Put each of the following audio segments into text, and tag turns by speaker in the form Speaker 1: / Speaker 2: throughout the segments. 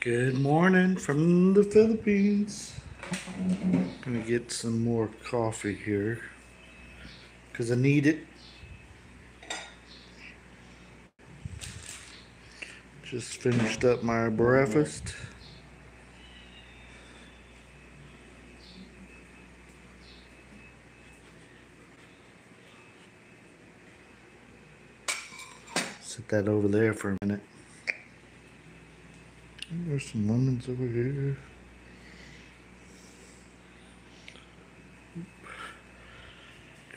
Speaker 1: Good morning from the Philippines. Gonna get some more coffee here because I need it. Just finished up my breakfast. That over there for a minute. There's some lemons over here.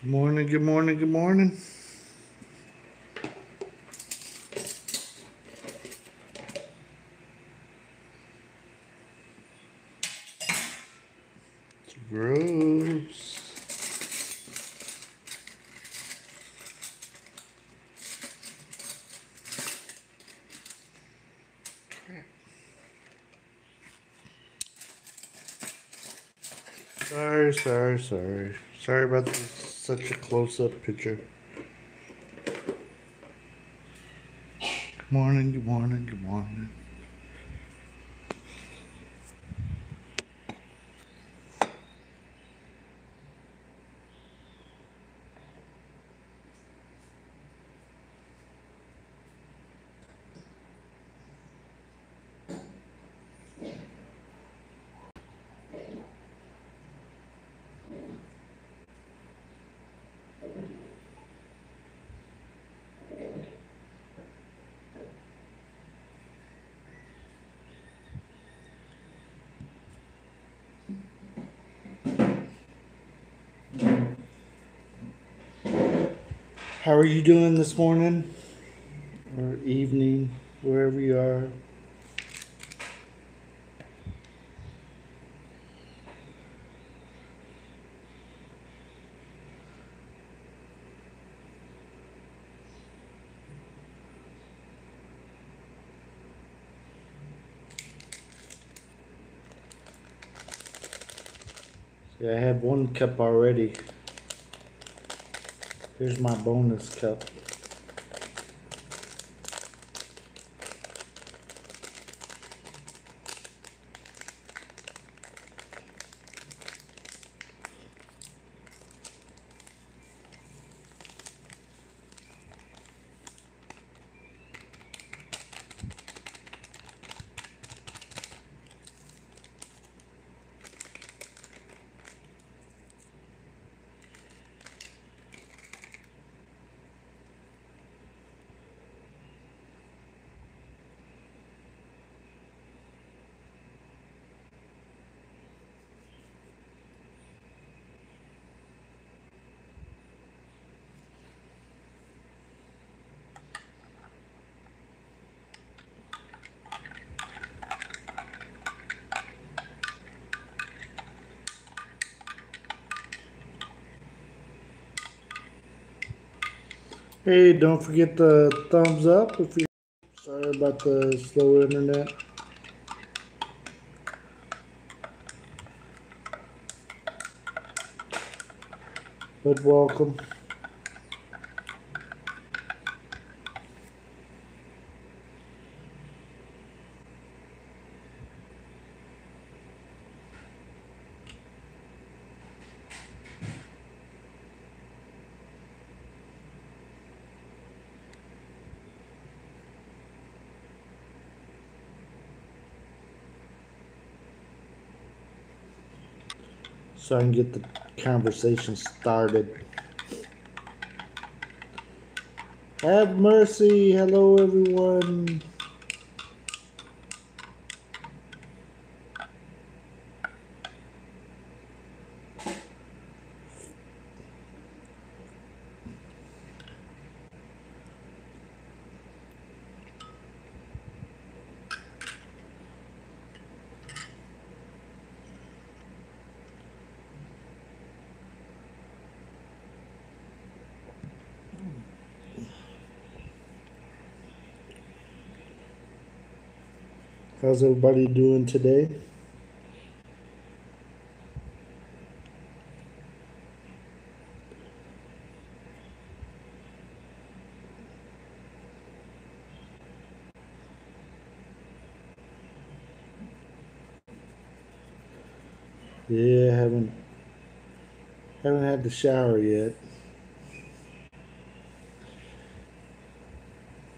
Speaker 1: Good morning, good morning, good morning. It's gross. Sorry, sorry, about this, such a close-up picture. Good morning, good morning, good morning. How are you doing this morning or evening, wherever you are? See, I had one cup already. Here's my bonus cup. Hey, don't forget the thumbs up if you sorry about the slow internet. But welcome. So I can get the conversation started. Have mercy. Hello, everyone. How's everybody doing today? Yeah, haven't haven't had the shower yet.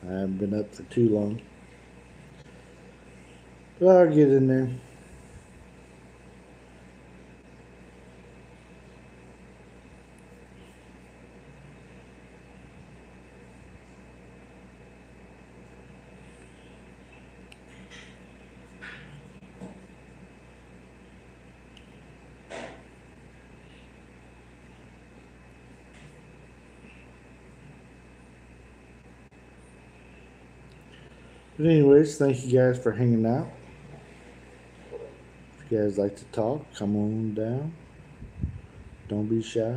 Speaker 1: I haven't been up for too long. I'll get in there. But anyways, thank you guys for hanging out. You guys like to talk, come on down. Don't be shy.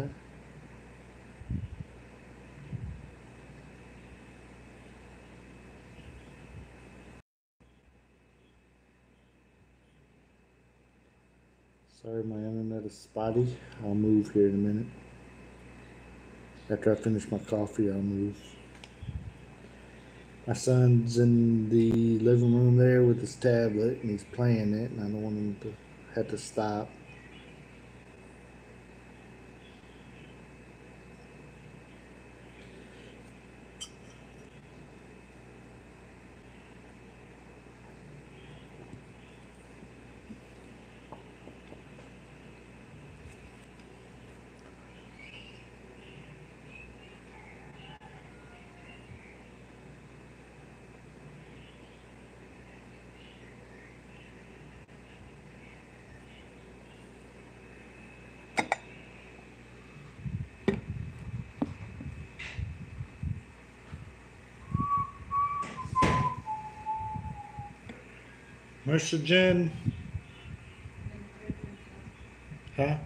Speaker 1: Sorry, my internet is spotty. I'll move here in a minute. After I finish my coffee, I'll move. My son's in the living room there with his tablet and he's playing it, and I don't want him to have to stop. Mr. Jen. Huh?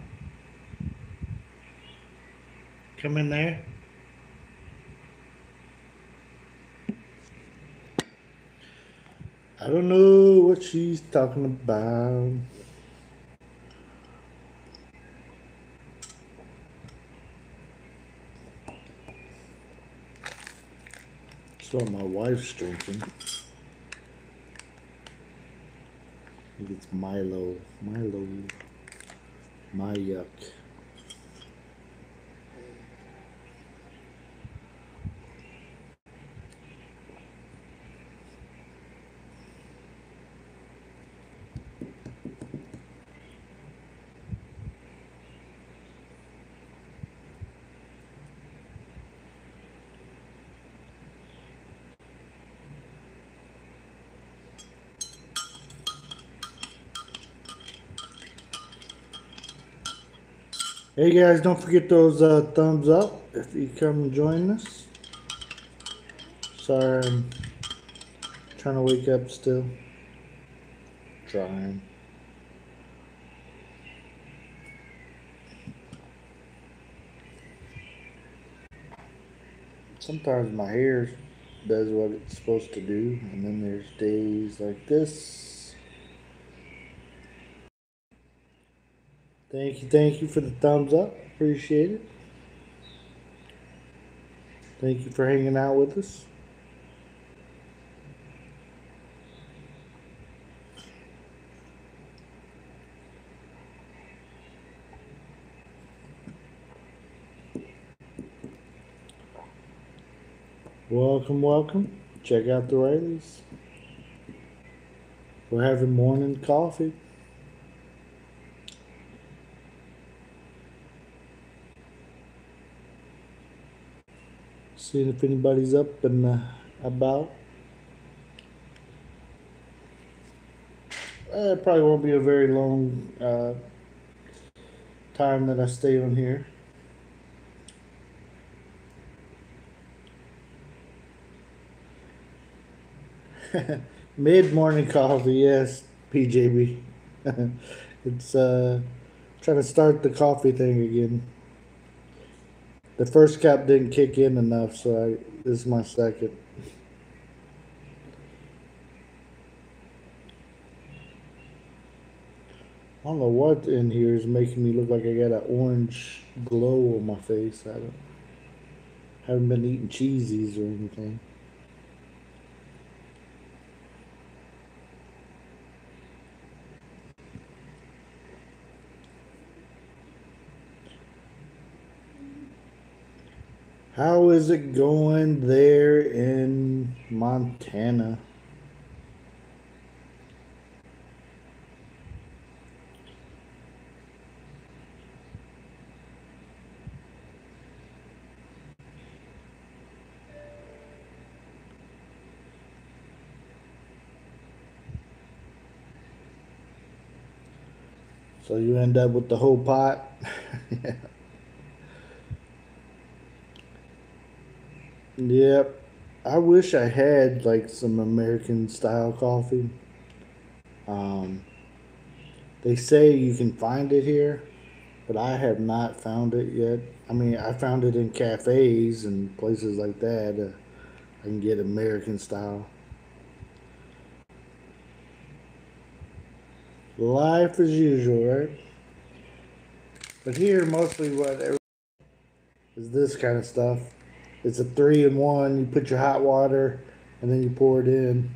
Speaker 1: Come in there. I don't know what she's talking about. It's what my wife's drinking. It's Milo. Milo. My Hey guys, don't forget those uh, thumbs up if you come join us. Sorry, I'm trying to wake up still. Trying. Sometimes my hair does what it's supposed to do, and then there's days like this. Thank you, thank you for the thumbs up. Appreciate it. Thank you for hanging out with us. Welcome, welcome. Check out the Rileys. We're having morning coffee. Seeing if anybody's up and uh, about. Uh, it probably won't be a very long uh, time that I stay on here. Mid morning coffee, yes, PJB. it's uh, trying to start the coffee thing again. The first cap didn't kick in enough, so I, this is my second. I don't know what in here is making me look like I got an orange glow on my face. I don't haven't been eating cheesies or anything. How is it going there in Montana? So you end up with the whole pot. Yep. I wish I had like some American style coffee. Um, they say you can find it here, but I have not found it yet. I mean, I found it in cafes and places like that. Uh, I can get American style. Life as usual, right? But here, mostly what is this kind of stuff. It's a three in one. You put your hot water and then you pour it in.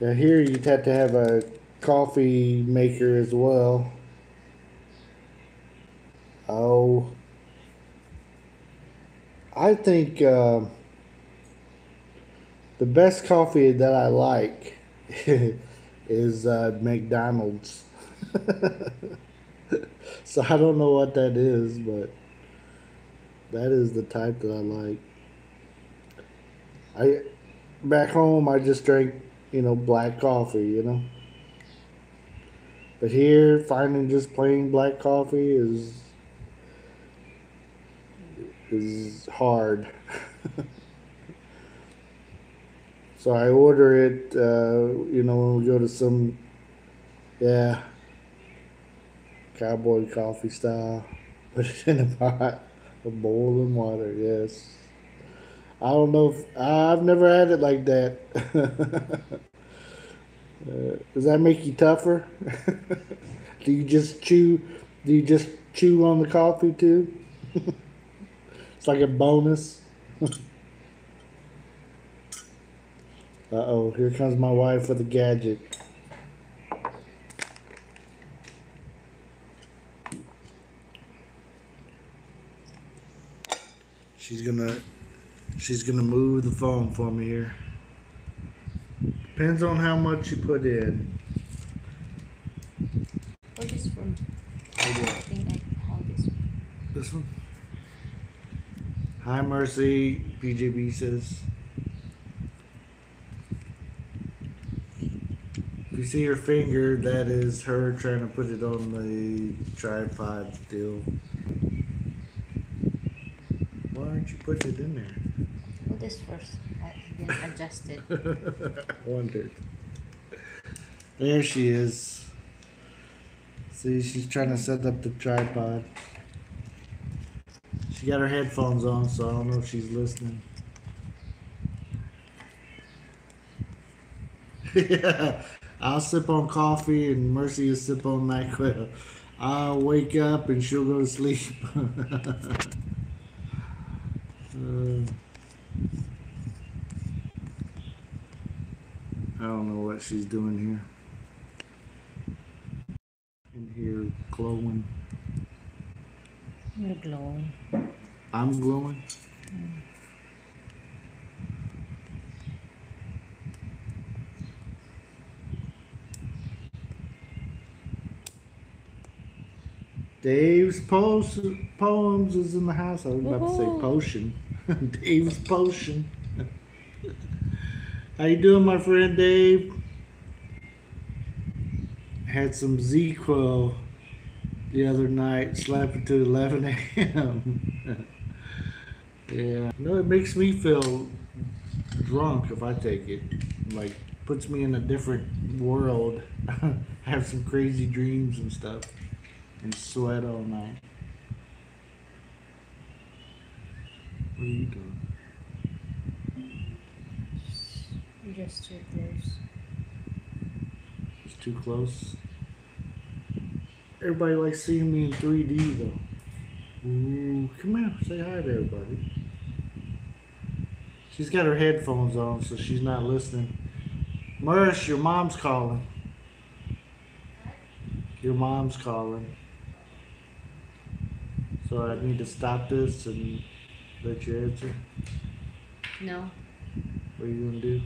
Speaker 1: Now here you'd have to have a coffee maker as well. Oh, I think uh, the best coffee that I like is uh, McDonald's. so I don't know what that is, but that is the type that I like. I back home I just drank, you know, black coffee, you know. But here finding just plain black coffee is is hard. so I order it uh, you know when we go to some yeah cowboy coffee style. Put it in a pot of boiling water, yes. I don't know if I've never had it like that. uh, does that make you tougher? do you just chew? Do you just chew on the coffee too? it's like a bonus. uh oh, here comes my wife with a gadget. She's gonna she's gonna move the phone for me here. Depends on how much you put in.
Speaker 2: What is from? I think I call this one.
Speaker 1: This one. Hi Mercy, PJB says. If you see her finger, that is her trying to put it on the tripod still. Aren't you putting it in there?
Speaker 2: This first? I didn't adjust it.
Speaker 1: I wondered. There she is. See, she's trying to set up the tripod. She got her headphones on, so I don't know if she's listening. yeah, I'll sip on coffee and Mercy will sip on NyQuil. I'll wake up and she'll go to sleep. I don't know what she's doing here. In here glowing.
Speaker 2: You're glowing.
Speaker 1: I'm glowing. Dave's post, poems is in the house. I was about to say potion. Dave's potion. How you doing, my friend Dave? Had some ZzzQuil the other night, slept until 11 a.m. yeah, no, it makes me feel drunk if I take it. Like, puts me in a different world. Have some crazy dreams and stuff, and sweat all night. What are you doing?
Speaker 2: You're just too close.
Speaker 1: It's too close. Everybody likes seeing me in 3D though. Ooh, come here, say hi to everybody. She's got her headphones on, so she's not listening. Mersh, your mom's calling. Your mom's calling. So So I need to stop this and let you answer.
Speaker 2: No.
Speaker 1: What are you gonna do?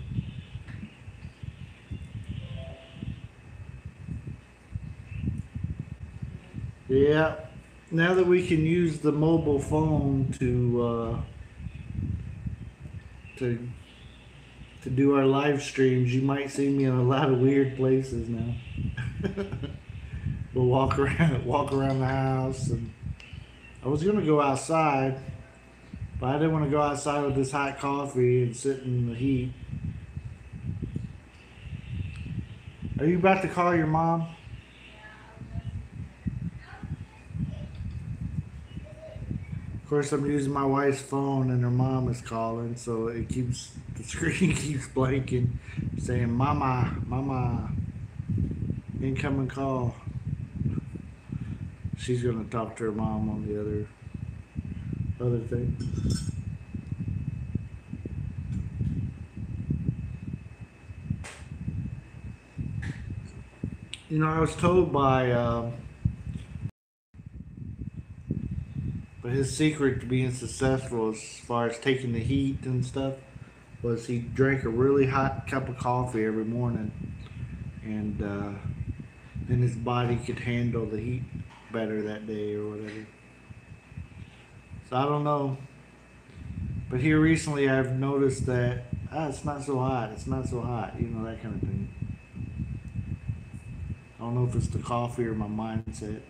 Speaker 1: Yeah, now that we can use the mobile phone to uh, to to do our live streams, you might see me in a lot of weird places now. we'll walk around, walk around the house, and I was gonna go outside, but I didn't want to go outside with this hot coffee and sit in the heat. Are you about to call your mom? Course, I'm using my wife's phone and her mom is calling, so it keeps the screen keeps blanking, saying "Mama, Mama, incoming call." She's gonna talk to her mom on the other other thing. You know, I was told by um, but his secret to being successful as far as taking the heat and stuff was he drank a really hot cup of coffee every morning, and uh, then his body could handle the heat better that day or whatever. So I don't know. But here recently, I've noticed that ah, it's not so hot. It's not so hot. You know that kind of thing. I don't know if it's the coffee or my mindset.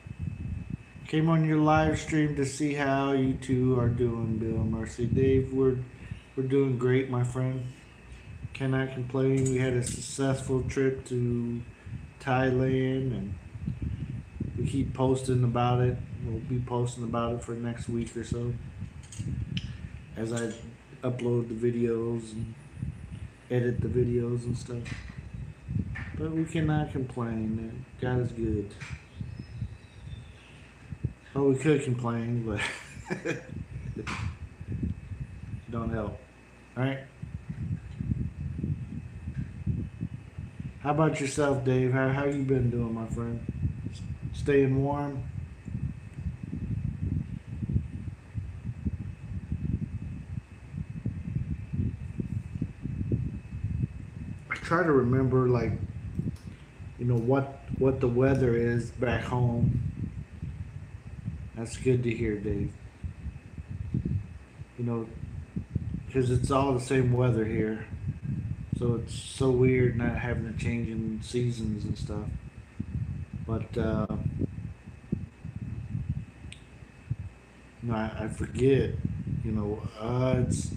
Speaker 1: Came on your live stream to see how you two are doing, Bill Mercy. Dave, we're we're doing great, my friend. Cannot complain. We had a successful trip to Thailand and we keep posting about it. We'll be posting about it for next week or so. As I upload the videos and edit the videos and stuff. But we cannot complain. God is good. Oh, we could complain, but don't help. All right. How about yourself, Dave? How how you been doing, my friend? Staying warm? I try to remember like you know what what the weather is back home. That's good to hear, Dave. You know, because it's all the same weather here, so it's so weird not having a change in seasons and stuff. But uh, you know, I, I forget. You know, uh, it's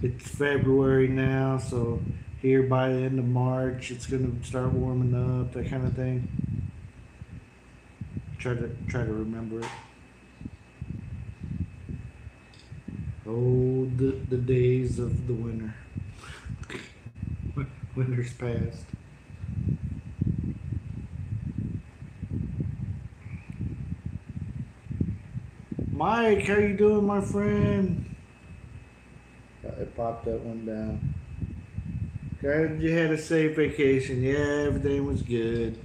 Speaker 1: it's February now, so here by the end of March, it's gonna start warming up, that kind of thing. Try to try to remember it. Oh, the the days of the winter. Winter's past. Mike, how you doing, my friend? I popped that one down. Glad you had a safe vacation. Yeah, everything was good.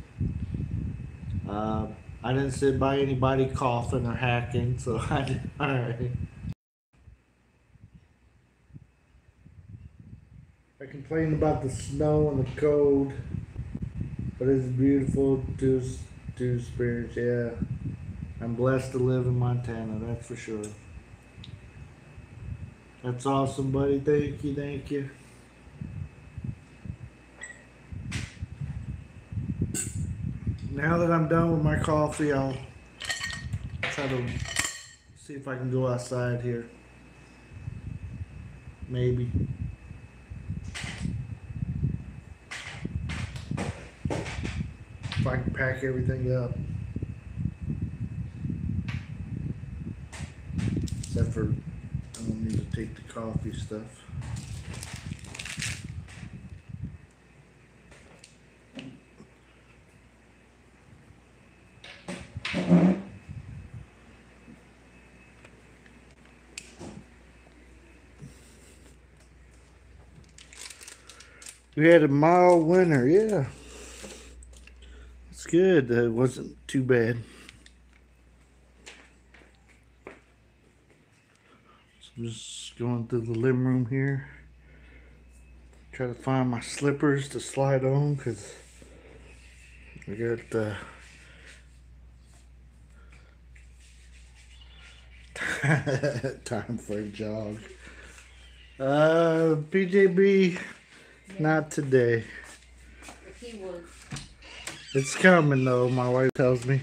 Speaker 1: Uh, I didn't sit by anybody coughing or hacking, so I did all right. I complained about the snow and the cold, but it's beautiful to to experience. Yeah, I'm blessed to live in Montana. That's for sure. That's awesome, buddy. Thank you, thank you. Now that I'm done with my coffee, I'll try to see if I can go outside here. Maybe. If I can pack everything up. Except for I don't need to take the coffee stuff. We had a mild winter, yeah. It's good. It wasn't too bad. So I'm just going through the living room here. Try to find my slippers to slide on because I got uh, time for a jog. Uh, PJB, not today. It's coming though, my wife tells me.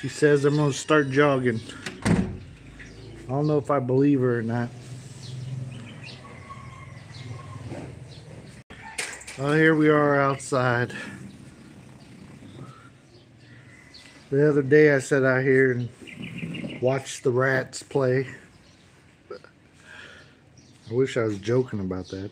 Speaker 1: She says I'm gonna start jogging. I don't know if I believe her or not. Oh, here we are outside. The other day I sat out here and watched the rats play. I wish I was joking about that.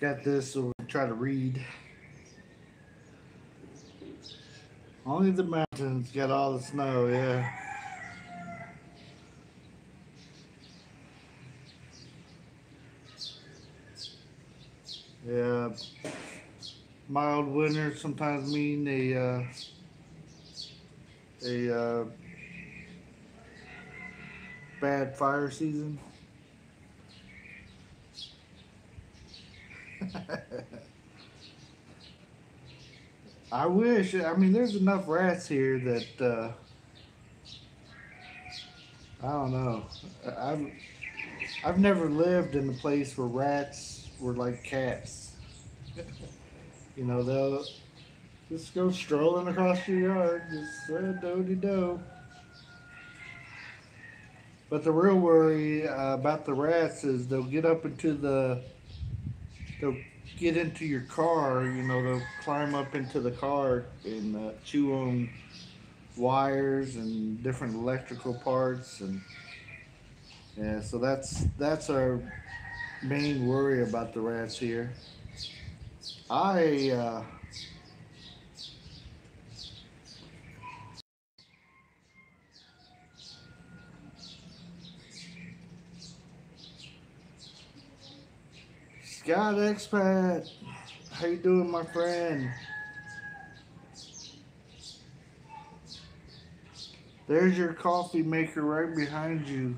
Speaker 1: Got this, so we'll try to read. Only the mountains got all the snow, yeah. Yeah, mild winters sometimes mean a uh, a uh, bad fire season. I wish. I mean, there's enough rats here that uh, I don't know. I've I've never lived in a place where rats were like cats. you know, they'll just go strolling across your yard, just uh, do do. But the real worry uh, about the rats is they'll get up into the, they'll get into your car. You know, they'll climb up into the car and uh, chew on wires and different electrical parts and yeah. So that's that's our main worry about the rats here. I uh, Scott Expat, how you doing, my friend? There's your coffee maker right behind you.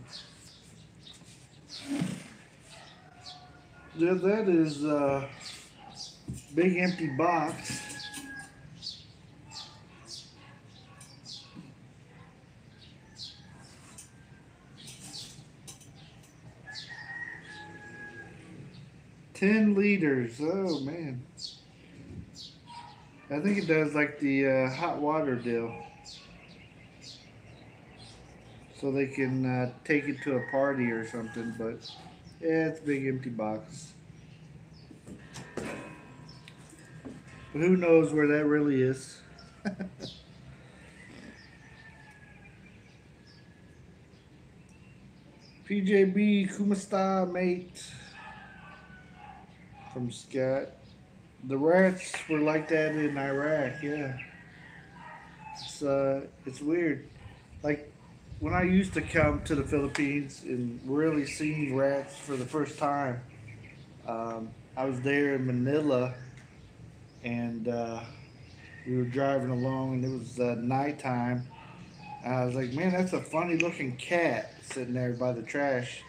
Speaker 1: That is a big empty box. Ten liters. Oh man. I think it does like the uh, hot water deal. So they can uh, take it to a party or something, but yeah, it's a big empty box. But who knows where that really is? PJB Kumasta mate from Scott. The rats were like that in Iraq, yeah. It's uh it's weird. Like when I used to come to the Philippines and really see rats for the first time, um, I was there in Manila and uh, we were driving along and it was uh, nighttime. And I was like, man, that's a funny looking cat sitting there by the trash.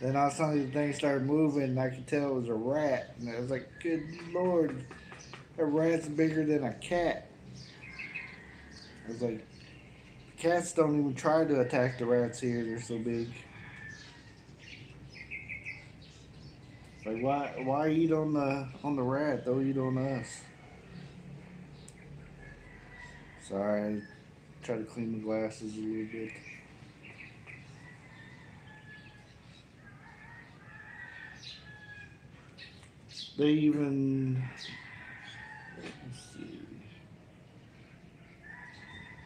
Speaker 1: Then all of a sudden the thing started moving and I could tell it was a rat. And I was like, good lord, a rat's bigger than a cat. I was like, cats don't even try to attack the rats here, they're so big. Like why why eat on the on the rat? They'll eat on us. Sorry, I try to clean the glasses a little bit. They even let's see.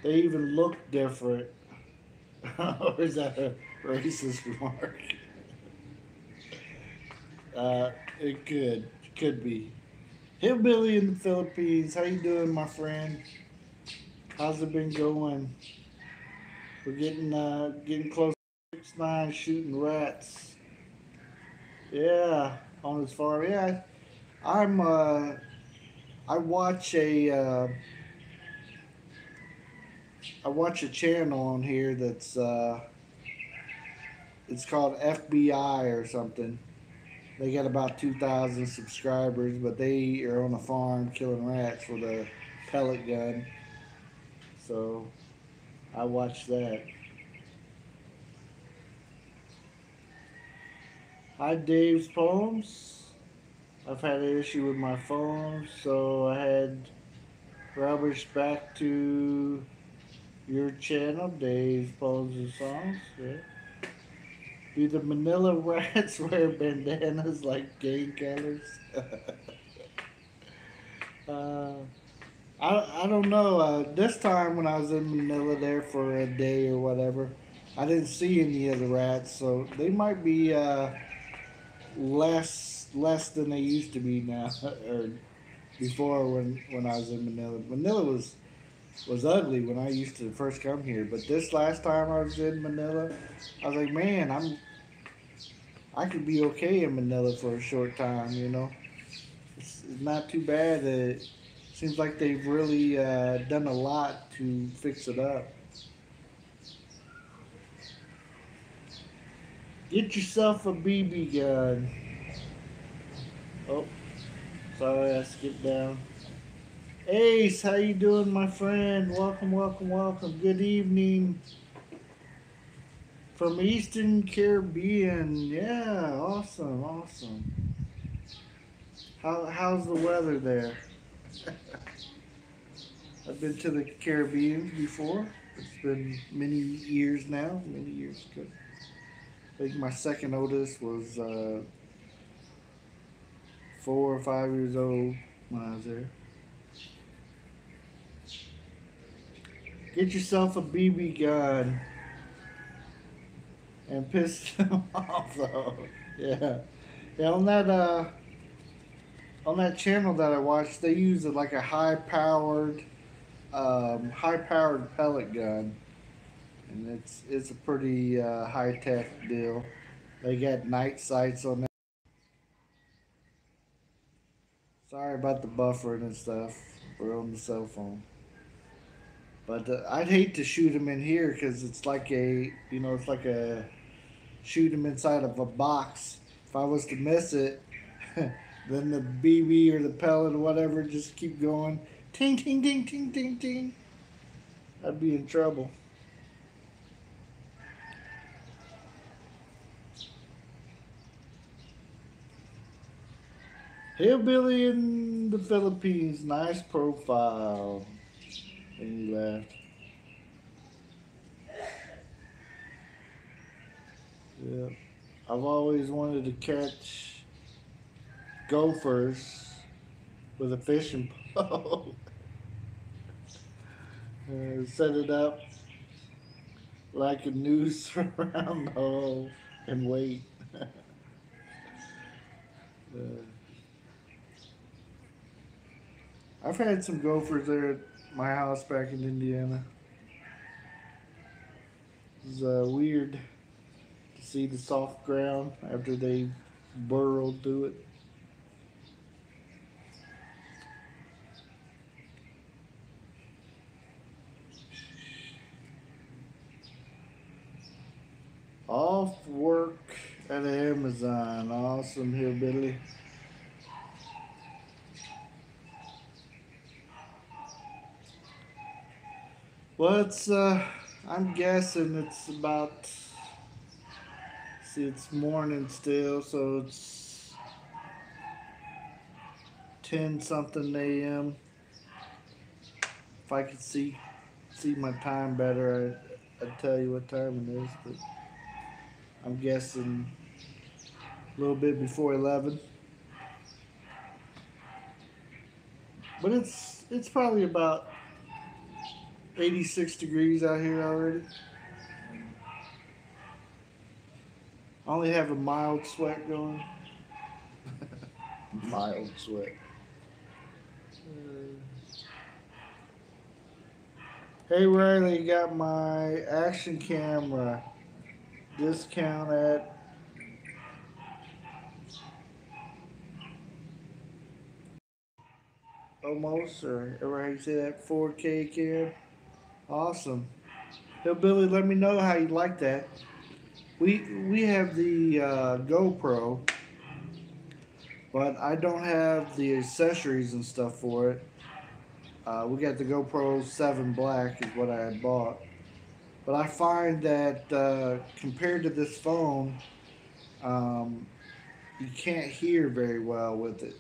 Speaker 1: They even look different. or is that a racist remark? Uh, it could, could be. Hillbilly in the Philippines, how you doing, my friend? How's it been going? We're getting uh getting close to six nine shooting rats. Yeah, on his farm. Yeah, I'm uh I watch a uh I watch a channel on here that's uh it's called FBI or something. They got about two thousand subscribers, but they are on a farm killing rats with a pellet gun. So I watch that. Hi, Dave's Poems. I've had an issue with my phone, so I had rubbish back to your channel, Dave's Poems and Songs. Yeah. Do the Manila rats wear bandanas like gang killers? uh, I, I don't know. Uh, this time when I was in Manila there for a day or whatever, I didn't see any of the rats, so they might be uh, less less than they used to be now, or before when when I was in Manila. Manila was was ugly when I used to first come here, but this last time I was in Manila, I was like, man, I'm I could be okay in Manila for a short time, you know. It's, it's not too bad. It seems like they've really uh, done a lot to fix it up. Get yourself a BB gun. Oh, sorry, I skipped down. Ace, how you doing, my friend? Welcome, welcome, welcome. Good evening from Eastern Caribbean. Yeah, awesome, awesome. How how's the weather there? I've been to the Caribbean before. It's been many years now, many years ago. I think my second oldest was uh, four or five years old when I was there. Get yourself a BB gun and piss them off though. Yeah. Yeah, on that uh on that channel that I watched, they use like a high powered um, high powered pellet gun. And it's it's a pretty uh, high tech deal. They got night sights on that. Sorry about the buffering and stuff. We're on the cell phone. But uh, I'd hate to shoot him in here because it's like a, you know, it's like a shoot him inside of a box. If I was to miss it, then the BB or the pellet or whatever just keep going. Ting, ting, ting, ting, ting, ting. I'd be in trouble. Hillbilly in the Philippines, nice profile. And he left. Yeah. I've always wanted to catch gophers with a fishing pole. set it up like a noose around the hole and wait. uh, I've had some gophers there at my house back in Indiana. It's uh, weird to see the soft ground after they burrowed through it. Off work at Amazon. Awesome hillbilly. Well, it's, uh, I'm guessing it's about, see, it's morning still, so it's 10 something a.m. If I could see, see my time better, I'd, I'd tell you what time it is, but I'm guessing a little bit before 11. But it's, it's probably about 86 degrees out here already. I only have a mild sweat going. mild sweat. Hey Riley, got my action camera discount at almost or or how you say that 4K cam. Awesome. Hillbilly, let me know how you like that. We we have the uh, GoPro, but I don't have the accessories and stuff for it. Uh, we got the GoPro 7 Black is what I had bought. But I find that uh, compared to this phone, um, you can't hear very well with it.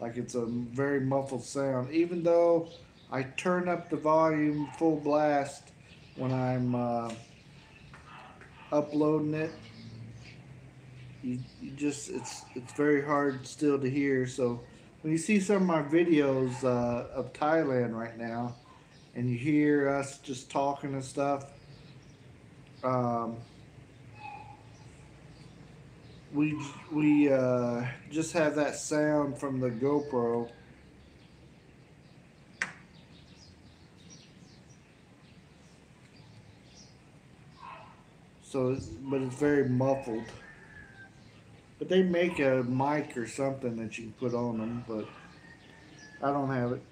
Speaker 1: Like it's a very muffled sound. Even though I turn up the volume full blast when I'm uh, uploading it, you, you just it's it's very hard still to hear. So when you see some of my videos uh, of Thailand right now, and you hear us just talking and stuff, um, we we uh, just have that sound from the GoPro. So, but it's very muffled. But they make a mic or something that you can put on them, but I don't have it.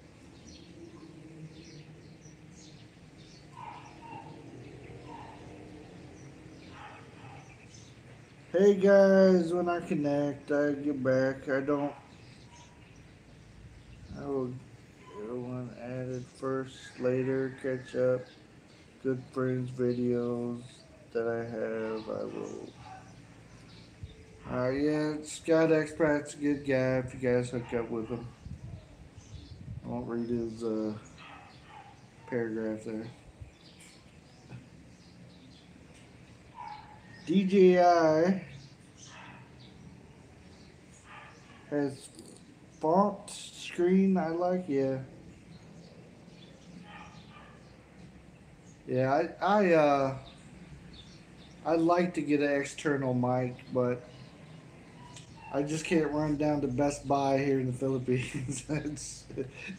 Speaker 1: Hey guys, when I connect, I get back. I don't. I will get one added first, later, catch up. Good friends videos that I have, I will. Alright, yeah, Scott Expat's a good guy if you guys hook up with him. I won't read his uh, paragraph there. DJI has font screen I like, yeah. Yeah, I I uh I'd like to get an external mic, but I just can't run down to Best Buy here in the Philippines. it's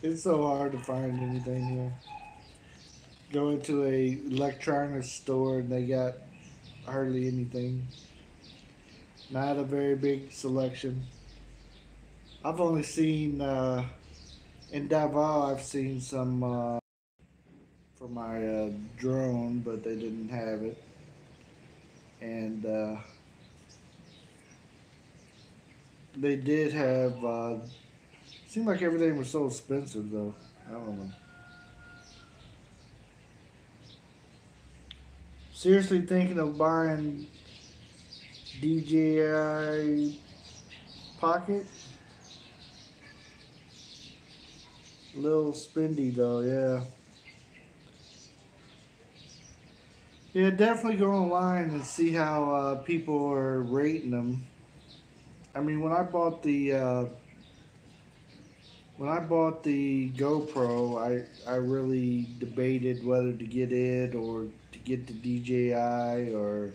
Speaker 1: it's so hard to find anything here. Go into a electronics store and they got hardly anything. Not a very big selection. I've only seen uh, in Davao. I've seen some uh, for my uh, drone, but they didn't have it. And uh, they did have. Uh, seemed like everything was so expensive, though. I don't know. Seriously thinking of buying DJI Pocket. A Little spendy though, yeah. Yeah, definitely go online and see how uh, people are rating them. I mean, when I bought the uh, when I bought the GoPro, I I really debated whether to get it or to get the DJI or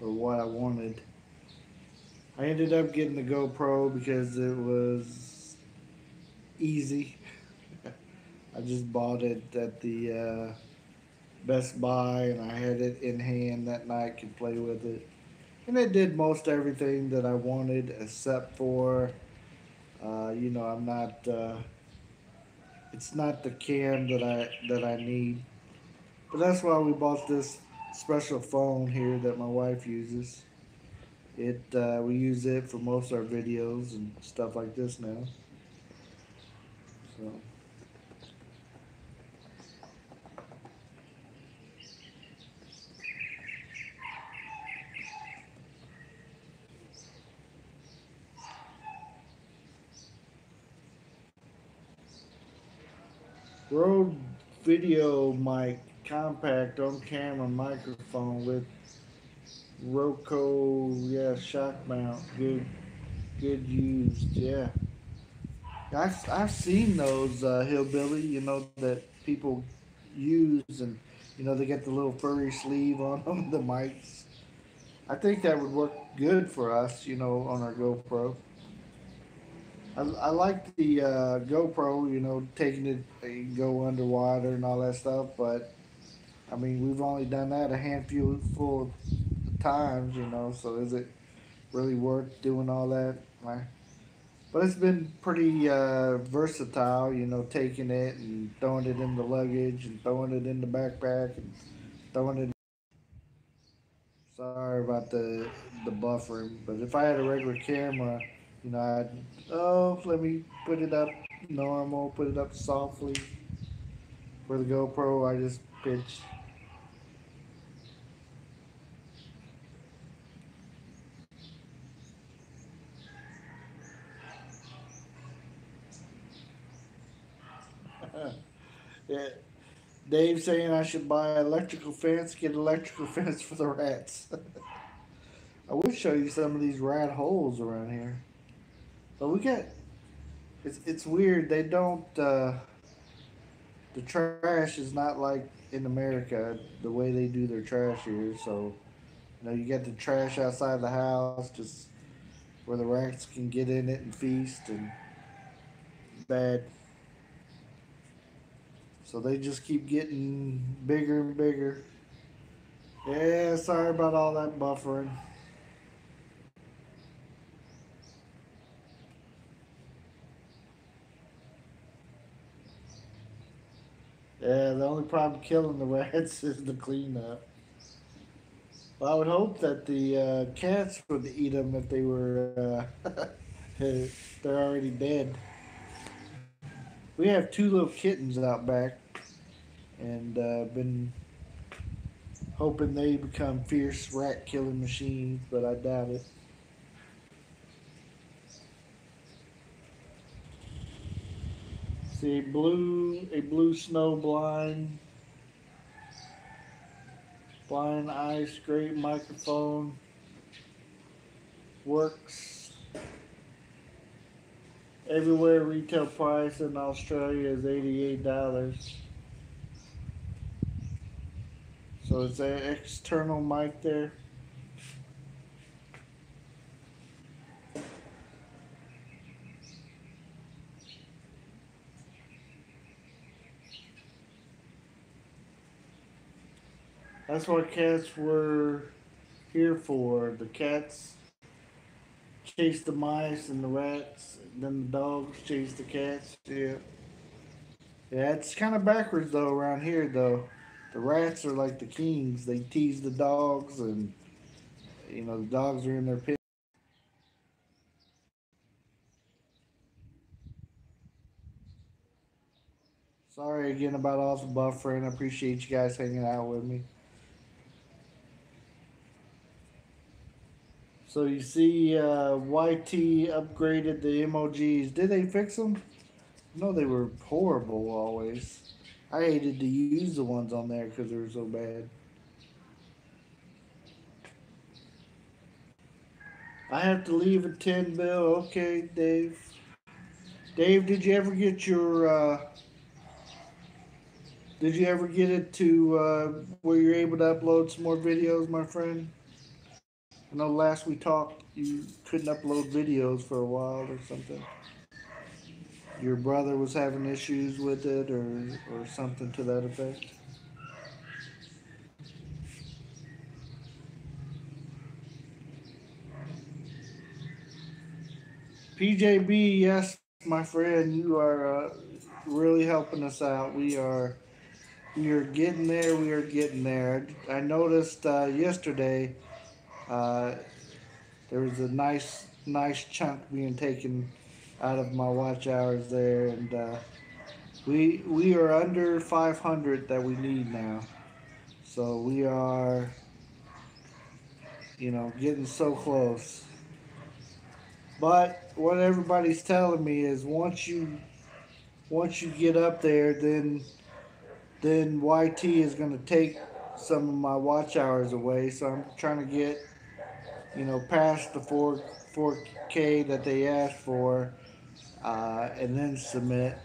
Speaker 1: or what I wanted. I ended up getting the GoPro because it was easy. I just bought it at the uh, Best Buy and I had it in hand that night, could play with it. And it did most everything that I wanted except for, uh, you know, I'm not, uh, it's not the cam that I, that I need. But that's why we bought this special phone here that my wife uses. It uh, we use it for most of our videos and stuff like this now. So. Rode video mic compact on camera microphone with Roku, yeah, shock mount, good, good used, yeah. I've I've seen those uh, hillbilly, you know, that people use, and you know they get the little furry sleeve on them, the mics. I think that would work good for us, you know, on our GoPro. I, I like the uh, GoPro, you know, taking it, uh, go underwater and all that stuff, but I mean, we've only done that a handful full of times, you know. So is it really worth doing all that? But it's been pretty uh, versatile, you know, taking it and throwing it in the luggage and throwing it in the backpack and throwing it. Sorry about the the buffering, but if I had a regular camera, you know, I'd oh let me put it up normal, put it up softly. For the GoPro, I just pitch. Yeah. Dave saying I should buy electrical fence, get electrical fence for the rats. I would show you some of these rat holes around here. But we got it's it's weird. They don't uh the trash is not like in America the way they do their trash here, so you know you get the trash outside the house just where the rats can get in it and feast and bad. So they just keep getting bigger and bigger. Yeah, sorry about all that buffering. Yeah, the only problem killing the rats is the cleanup. Well, I would hope that the uh, cats would eat them if they were uh, they're already dead. We have two little kittens out back, and uh, been hoping they become fierce rat killing machines, but I doubt it. See blue a blue snow blind. Blind ice great microphone. Works. Everywhere retail price in Australia is eighty-eight dollars. So it's an external mic there. That's what cats were here for. The cats chase the mice and the rats, then the dogs chase the cats. Yeah. Yeah, it's kind of backwards though around here though. The rats are like the kings. They tease the dogs, and you know the dogs are in their pit. Sorry again about all the buffering. I appreciate you guys hanging out with me. So you see, uh, YT upgraded the emojis. Did they fix them? No, they were horrible always. I hated to use the ones on there because they were so bad. I have to leave a 10, Bill. Okay, Dave. Dave, did you ever get your, uh, did you ever get it to uh, where you're able to upload some more videos, my friend? I know last we talked, you couldn't upload videos for a while or something. Your brother was having issues with it or, or something to that effect. PJB, yes, my friend, you are uh, really helping us out. We are, we are getting there. We are getting there. I noticed uh, yesterday uh, there was a nice, nice chunk being taken out of my watch hours there, and uh, we we are under 500 that we need now. So we are, you know, getting so close. But what everybody's telling me is once you once you get up there, then then YT is going to take some of my watch hours away. So I'm trying to get you know, past the 4, 4K that they asked for, uh, and then submit.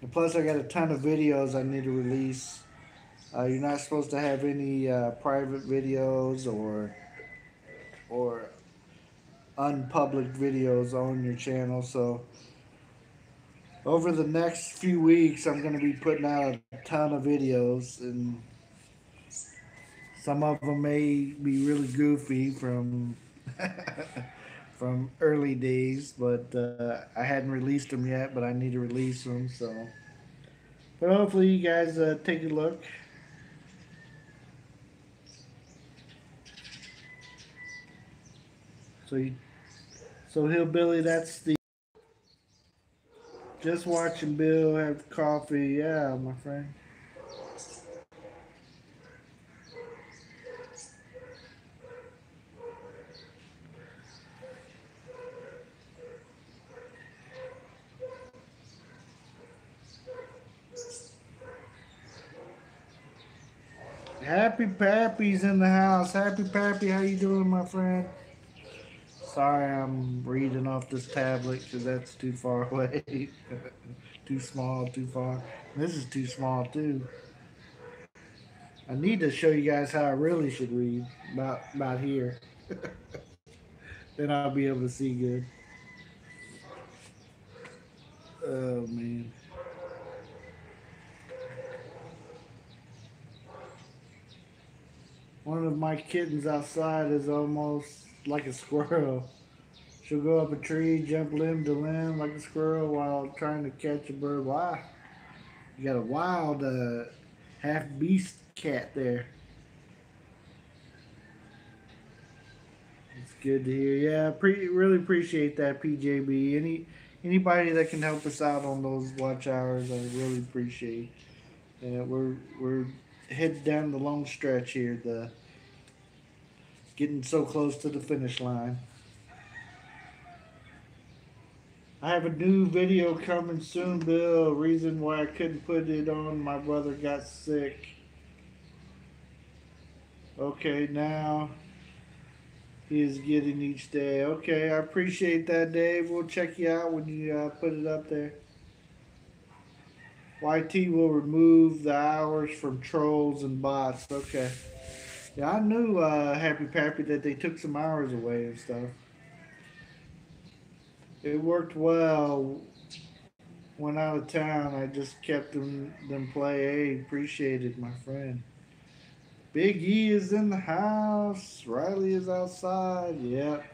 Speaker 1: And plus, I got a ton of videos I need to release. Uh, you're not supposed to have any uh, private videos or or unpublic videos on your channel. So over the next few weeks, I'm going to be putting out a ton of videos, and some of them may be really goofy from from early days, but uh, I hadn't released them yet. But I need to release them, so. But hopefully, you guys uh, take a look. So, you, so hillbilly, that's the. Just watching Bill have coffee. Yeah, my friend. Happy Pappy's in the house. Happy Pappy, how you doing, my friend? Sorry, I'm reading off this tablet because that's too far away. too small, too far. This is too small too. I need to show you guys how I really should read about about here. then I'll be able to see good. Oh man. One of my kittens outside is almost like a squirrel. She'll go up a tree, jump limb to limb like a squirrel while trying to catch a bird. Wow. You got a wild uh, half beast cat there. It's good to hear. Yeah, pre- really appreciate that, PJB. Any anybody that can help us out on those watch hours, I really appreciate. Yeah, we're we're heading down the long stretch here. The getting so close to the finish line. I have a new video coming soon, Bill. Reason why I couldn't put it on, my brother got sick. Okay, now he is getting each day. Okay, I appreciate that, Dave. We'll check you out when you uh, put it up there. YT will remove the hours from trolls and bots. Okay. Yeah, I knew uh, Happy Pappy that they took some hours away and stuff. It worked well. Went out of town. I just kept them them play. Hey, appreciate it, my friend. Big E is in the house. Riley is outside. Yep.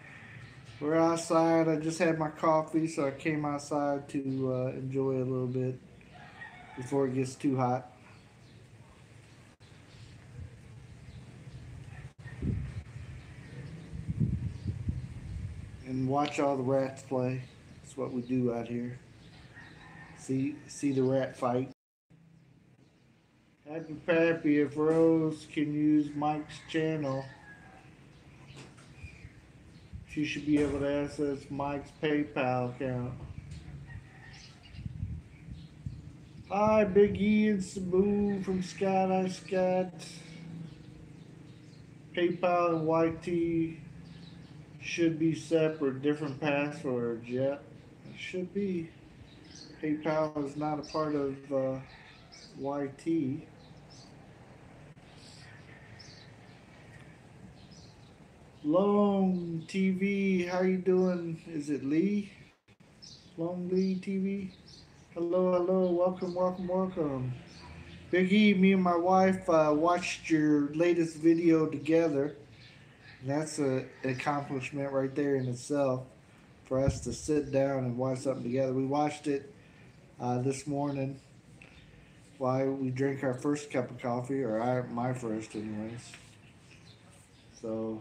Speaker 1: We're outside. I just had my coffee, so I came outside to uh, enjoy a little bit before it gets too hot. And watch all the rats play. That's what we do out here. See see the rat fight. Happy Pappy, if Rose can use Mike's channel, she should be able to access Mike's PayPal account. Hi, Big E and Sabu from Scott I Scott. PayPal and YT should be separate, different passwords. Yeah, it should be. PayPal is not a part of uh, YT. Long TV, how you doing? Is it Lee? Long Lee TV. Hello, hello, welcome, welcome, welcome. Big E, me and my wife uh, watched your latest video together. And that's a, an accomplishment right there in itself for us to sit down and watch something together. We watched it uh, this morning while we drink our first cup of coffee, or I, my first, anyways. So,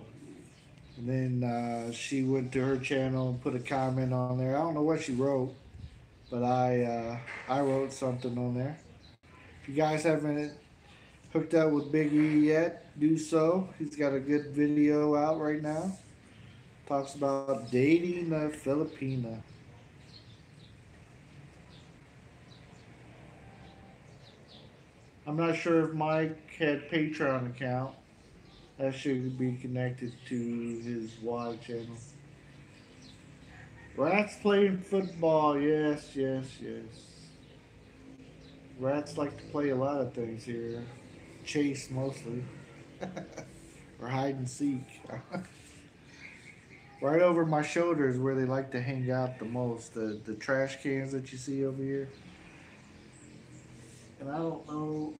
Speaker 1: and then uh, she went to her channel and put a comment on there. I don't know what she wrote, but I uh, I wrote something on there. If you guys haven't hooked up with Big E yet, do so. He's got a good video out right now. Talks about dating a Filipina. I'm not sure if Mike had Patreon account. That should be connected to his vlog channel. Rats playing football, yes, yes, yes. Rats like to play a lot of things here. Chase mostly. or hide and seek. right over my shoulder is where they like to hang out the most. The the trash cans that you see over here. And I don't know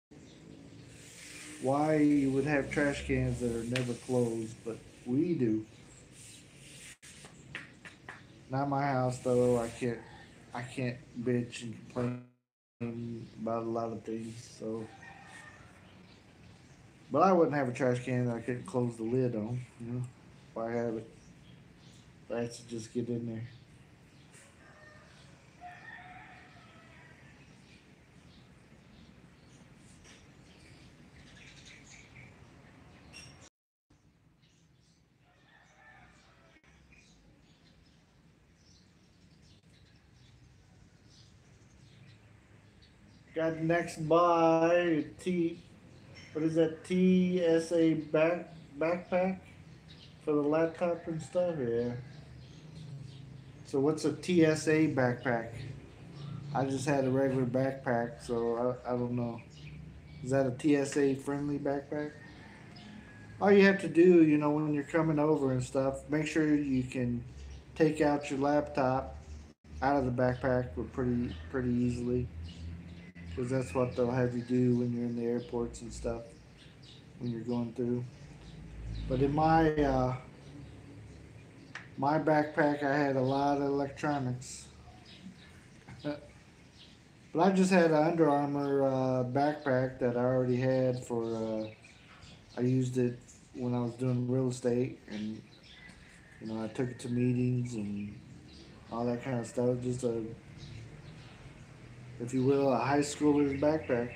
Speaker 1: why you would have trash cans that are never closed, but we do. Not my house though. I can't I can't bitch and complain about a lot of things. So, but I wouldn't have a trash can that I couldn't close the lid on. You know, if I have it, I just get in there. Got next by T. What is that? TSA back backpack for the laptop and stuff. Yeah. So what's a TSA backpack? I just had a regular backpack, so I, I don't know. Is that a TSA friendly backpack? All you have to do, you know, when you're coming over and stuff, make sure you can take out your laptop out of the backpack pretty pretty easily because that's what they'll have you do when you're in the airports and stuff when you're going through. But in my uh, my backpack, I had a lot of electronics. but I just had an Under Armour uh, backpack that I already had for. Uh, I used it when I was doing real estate, and you know I took it to meetings and all that kind of stuff. Just a if you will, a high schooler's backpack.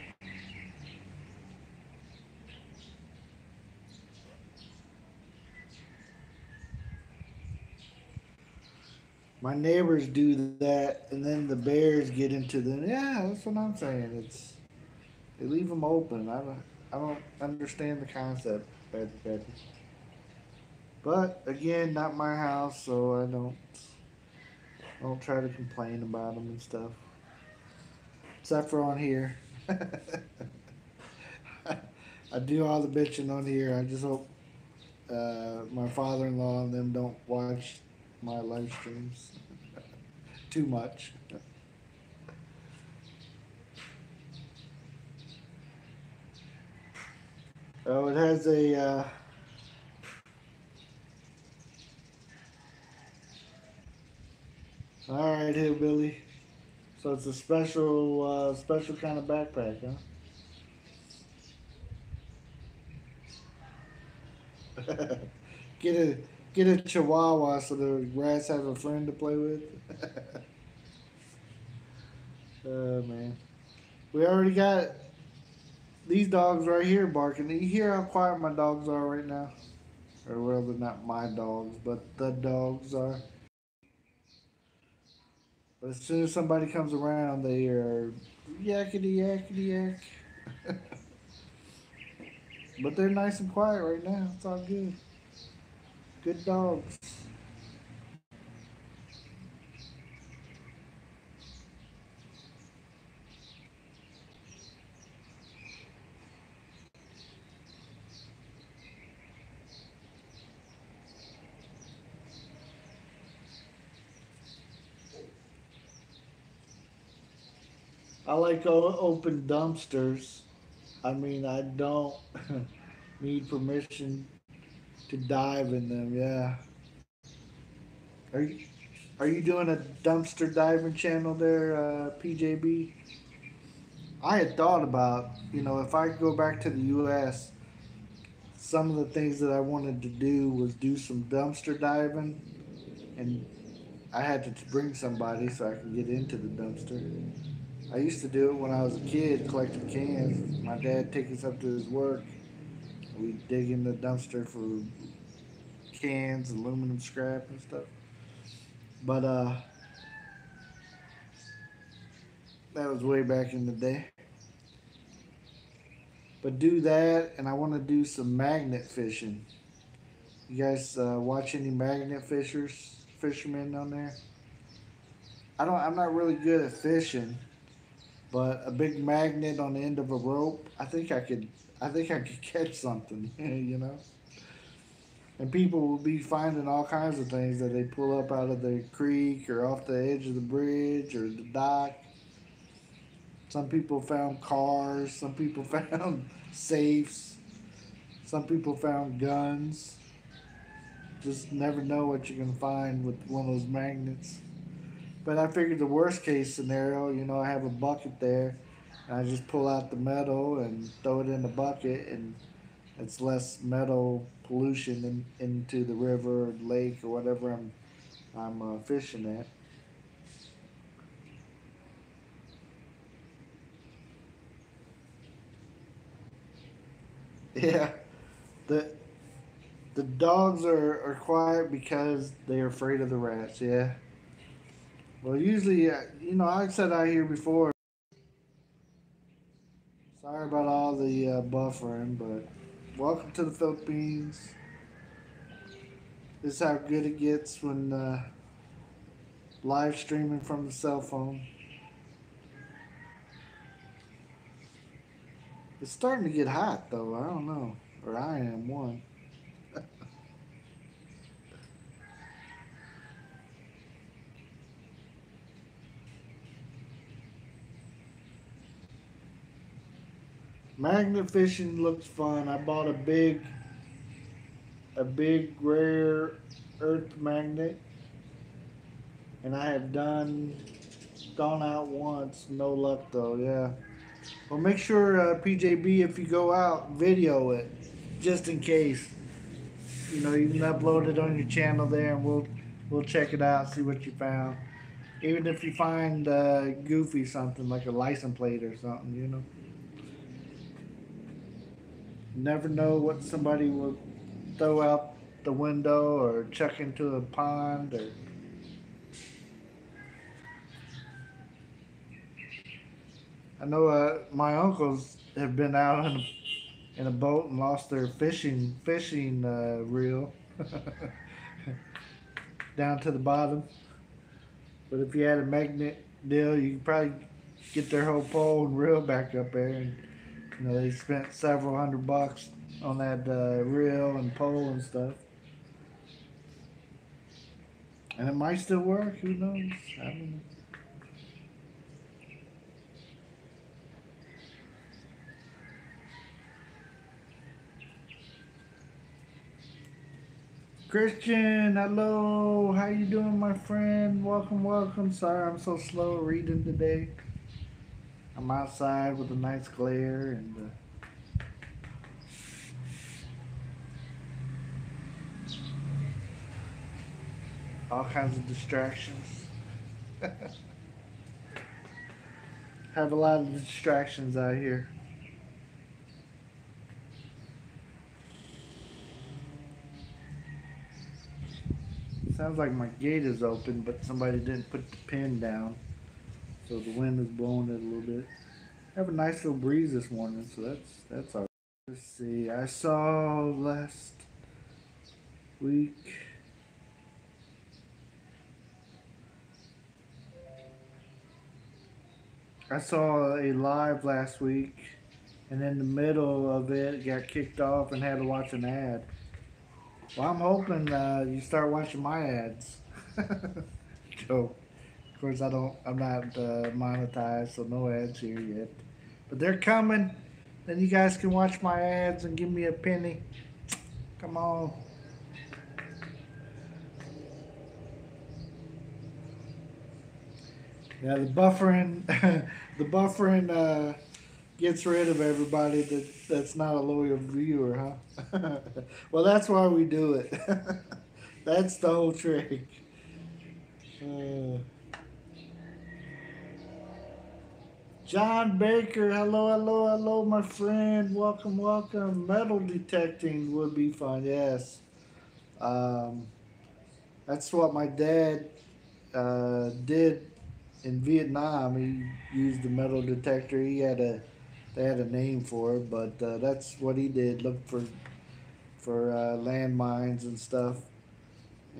Speaker 1: My neighbors do that, and then the bears get into them. Yeah, that's what I'm saying. It's they leave them open. I don't. I don't understand the concept. But again, not my house, so I don't. I don't try to complain about them and stuff for on here. I do all the bitching on here. I just hope uh, my father-in-law and them don't watch my live streams too much. Oh, it has a. Uh, all right, hillbilly. So it's a special, uh, special kind of backpack, huh? get a get a Chihuahua so the rats have a friend to play with. oh man, we already got these dogs right here barking. You hear how quiet my dogs are right now, or well, they're not my dogs, but the dogs are. But as soon as somebody comes around, they are yakety yakety yak. but they're nice and quiet right now. It's all good. Good dogs. I like open dumpsters. I mean, I don't need permission to dive in them. Yeah. Are you are you doing a dumpster diving channel there, uh, PJB? I had thought about, you know, if I go back to the U.S., some of the things that I wanted to do was do some dumpster diving, and I had to bring somebody so I could get into the dumpster. I used to do it when I was a kid, collecting cans. My dad take us up to his work. We dig in the dumpster for cans, aluminum scrap, and stuff. But uh, that was way back in the day. But do that, and I want to do some magnet fishing. You guys uh, watch any magnet fishers, fishermen on there? I don't. I'm not really good at fishing but a big magnet on the end of a rope, I think I could I think I could catch something, you know. and people will be finding all kinds of things that they pull up out of the creek or off the edge of the bridge or the dock. Some people found cars. Some people found safes. Some people found guns. Just never know what you're gonna find with one of those magnets. But I figured the worst case scenario, you know, I have a bucket there, and I just pull out the metal and throw it in the bucket, and it's less metal pollution in, into the river or lake or whatever I'm I'm uh, fishing at. Yeah, the the dogs are, are quiet because they're afraid of the rats. Yeah. Well, usually, uh, you know, I said out here before. Sorry about all the uh, buffering, but welcome to the Philippines. This is how good it gets when uh, live streaming from the cell phone. It's starting to get hot though. I don't know, or I am one. Magnet fishing looks fun. I bought a big, a big rare earth magnet, and I have done gone out once. No luck though. Yeah. Well, make sure uh, PJB if you go out, video it, just in case. You know, you can upload it on your channel there, and we'll we'll check it out, see what you found. Even if you find uh, goofy something like a license plate or something, you know. Never know what somebody will throw out the window or chuck into a pond or. I know uh, my uncles have been out in a, in a boat and lost their fishing fishing uh, reel down to the bottom. But if you had a magnet deal, you could probably get their whole pole and reel back up there. And you know they spent several hundred bucks on that uh, reel and pole and stuff. And it might still work. Who knows? I know. Christian, hello. How you doing, my friend? Welcome, welcome. Sorry, I'm so slow reading today. I'm outside with a nice glare and. Uh, all kinds of distractions. Have a lot of distractions out here. Sounds like my gate is open, but somebody didn't put the pin down. So the wind is blowing it a little bit. Have a nice little breeze this morning, so that's that's all. Let's see. I saw last week. I saw a live last week, and in the middle of it, got kicked off and had to watch an ad. Well, I'm hoping uh, you start watching my ads. of course, I don't. I'm not uh, monetized, so no ads here yet. But they're coming. Then you guys can watch my ads and give me a penny. Come on. Yeah, the buffering, the buffering uh, gets rid of everybody that that's not a loyal viewer, huh? well, that's why we do it. that's the whole trick. Uh, John Baker, hello, hello, hello, my friend. Welcome, welcome. Metal detecting would be fun, yes. Um, that's what my dad uh, did in Vietnam. He used the metal detector. He had a they had a name for it, but uh, that's what he did. Look for for uh, landmines and stuff.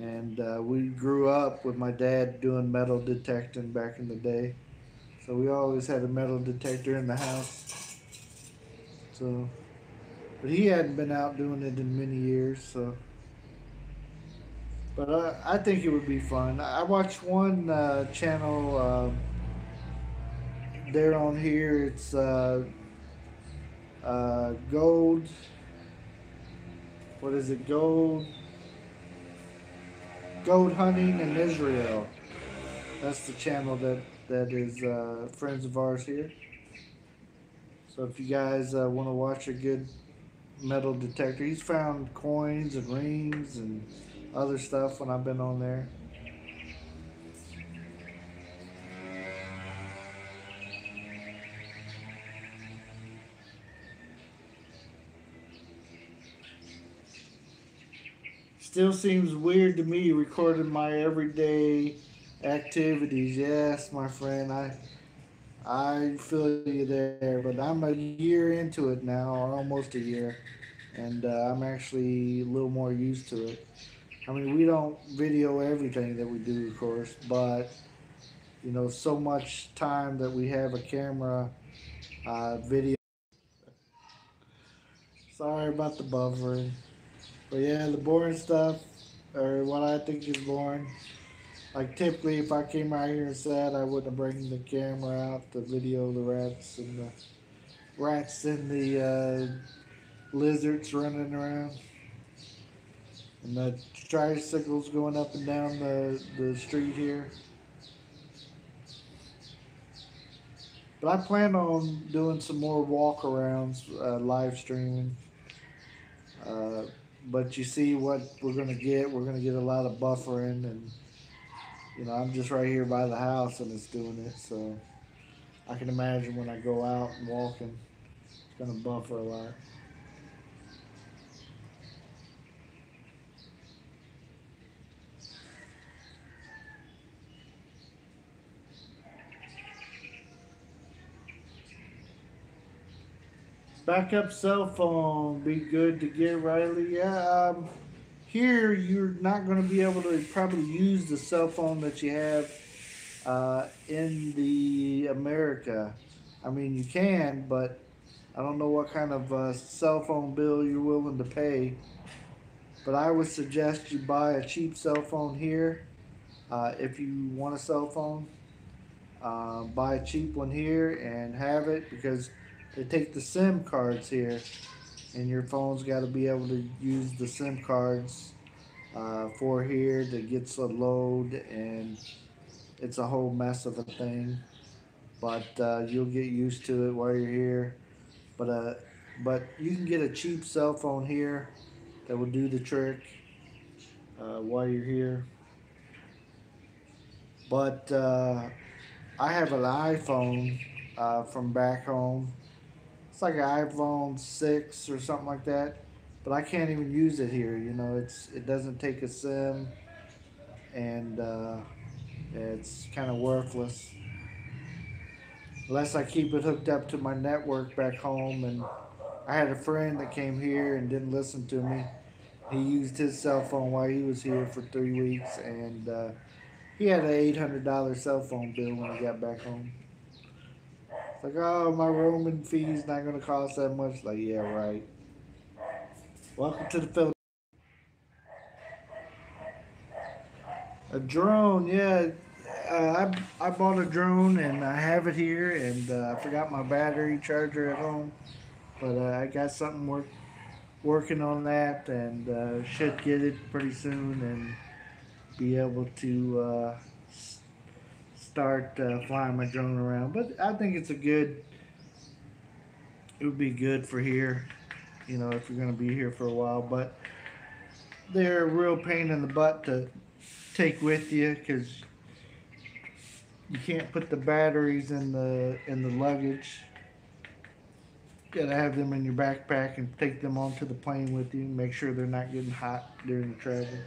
Speaker 1: And uh, we grew up with my dad doing metal detecting back in the day. So we always had a metal detector in the house. So, but he hadn't been out doing it in many years. So, But uh, I think it would be fun. I I watched one uh, channel. Uh, they're on here. It's uh, uh, gold. What is it? Gold. Gold hunting in Israel. That's the channel that that is uh, friends of ours here. So if you guys uh, want to watch a good metal detector, he's found coins and rings and other stuff when I've been on there. Still seems weird to me recording my everyday activities. Yes, my friend, I I feel you there, but I'm a year into it now, or almost a year, and uh, I'm actually a little more used to it. I mean, we don't video everything that we do, of course, but you know, so much time that we have a camera, uh, video. Sorry about the buffering, but yeah, the boring stuff, or what I think is boring. Like typically, if I came out here and said I wouldn't bring the camera out to video the rats and the rats and the uh, lizards running around, and the tricycles going up and down the, the street here. But I plan on doing some more walkarounds, uh, live streaming. Uh, but you see what we're gonna get. We're gonna get a lot of buffering and you know, I'm just right here by the house and it's doing it. So I can imagine when I go out and walking, it's gonna buffer a lot. Backup cell phone be good to get, Riley. Yeah, um, here you're not going to be able to probably use the cell phone that you have uh, in the America. I mean, you can, but I don't know what kind of uh, cell phone bill you're willing to pay. But I would suggest you buy a cheap cell phone here uh, if you want a cell phone. Uh, buy a cheap one here and have it because they take the SIM cards here and your phone's got to be able to use the SIM cards uh, for here that gets a load and it's a whole mess of a thing. But uh, you'll get used to it while you're here. But uh but you can get a cheap cell phone here that will do the trick uh, while you're here. But uh, I have an iPhone uh, from back home it's like an iPhone six or something like that, but I can't even use it here. You know, it's it doesn't take a SIM, and uh, it's kind of worthless unless I keep it hooked up to my network back home. And I had a friend that came here and didn't listen to me. He used his cell phone while he was here for three weeks, and uh, he had an eight hundred dollar cell phone bill when he got back home. Like, oh, my roaming fee's not gonna cost that much. Like, yeah, right. Welcome to the Philippines. A drone, yeah. Uh, I I bought a drone and I have it here, and uh, I forgot my battery charger at home, but uh, I got something work working on that, and uh, should get it pretty soon, and be able to uh, start uh, flying my drone around. But I think it's a good. It would be good for here, you know, if you're going to be here for a while. But they're a real pain in the butt to take with you because you can't put the batteries in the in the luggage. You gotta have them in your backpack and take them onto the plane with you. Make sure they're not getting hot during the travel.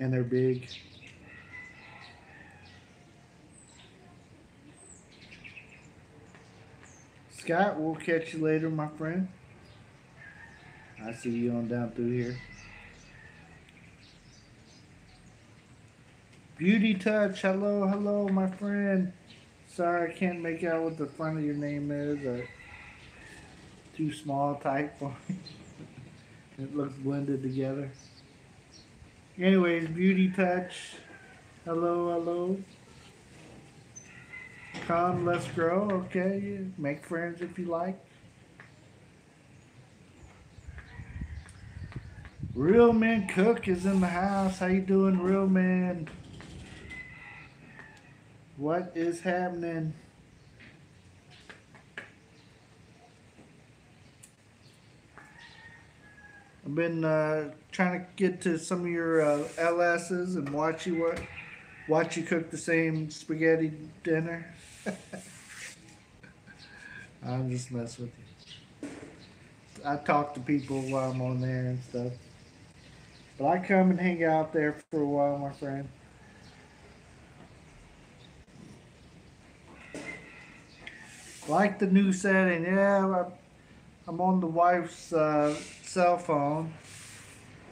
Speaker 1: And they're big. Scott, we'll catch you later, my friend. I see you on down through here. Beauty Touch, hello, hello, my friend. Sorry, I can't make out what the front of your name is. Uh, too small type for me. it looks blended together. Anyways, beauty touch. Hello, hello. Come, let's grow. Okay, make friends if you like. Real Man Cook is in the house. How you doing, Real Man? What is happening? I've been uh, trying to get to some of your uh, LSs and watch you watch you cook the same spaghetti dinner. I'm just messing with you. I talk to people while I'm on there and stuff. But I come and hang out there for a while, my friend. Like the new setting, yeah. I'm- on the wife's uh, cell phone,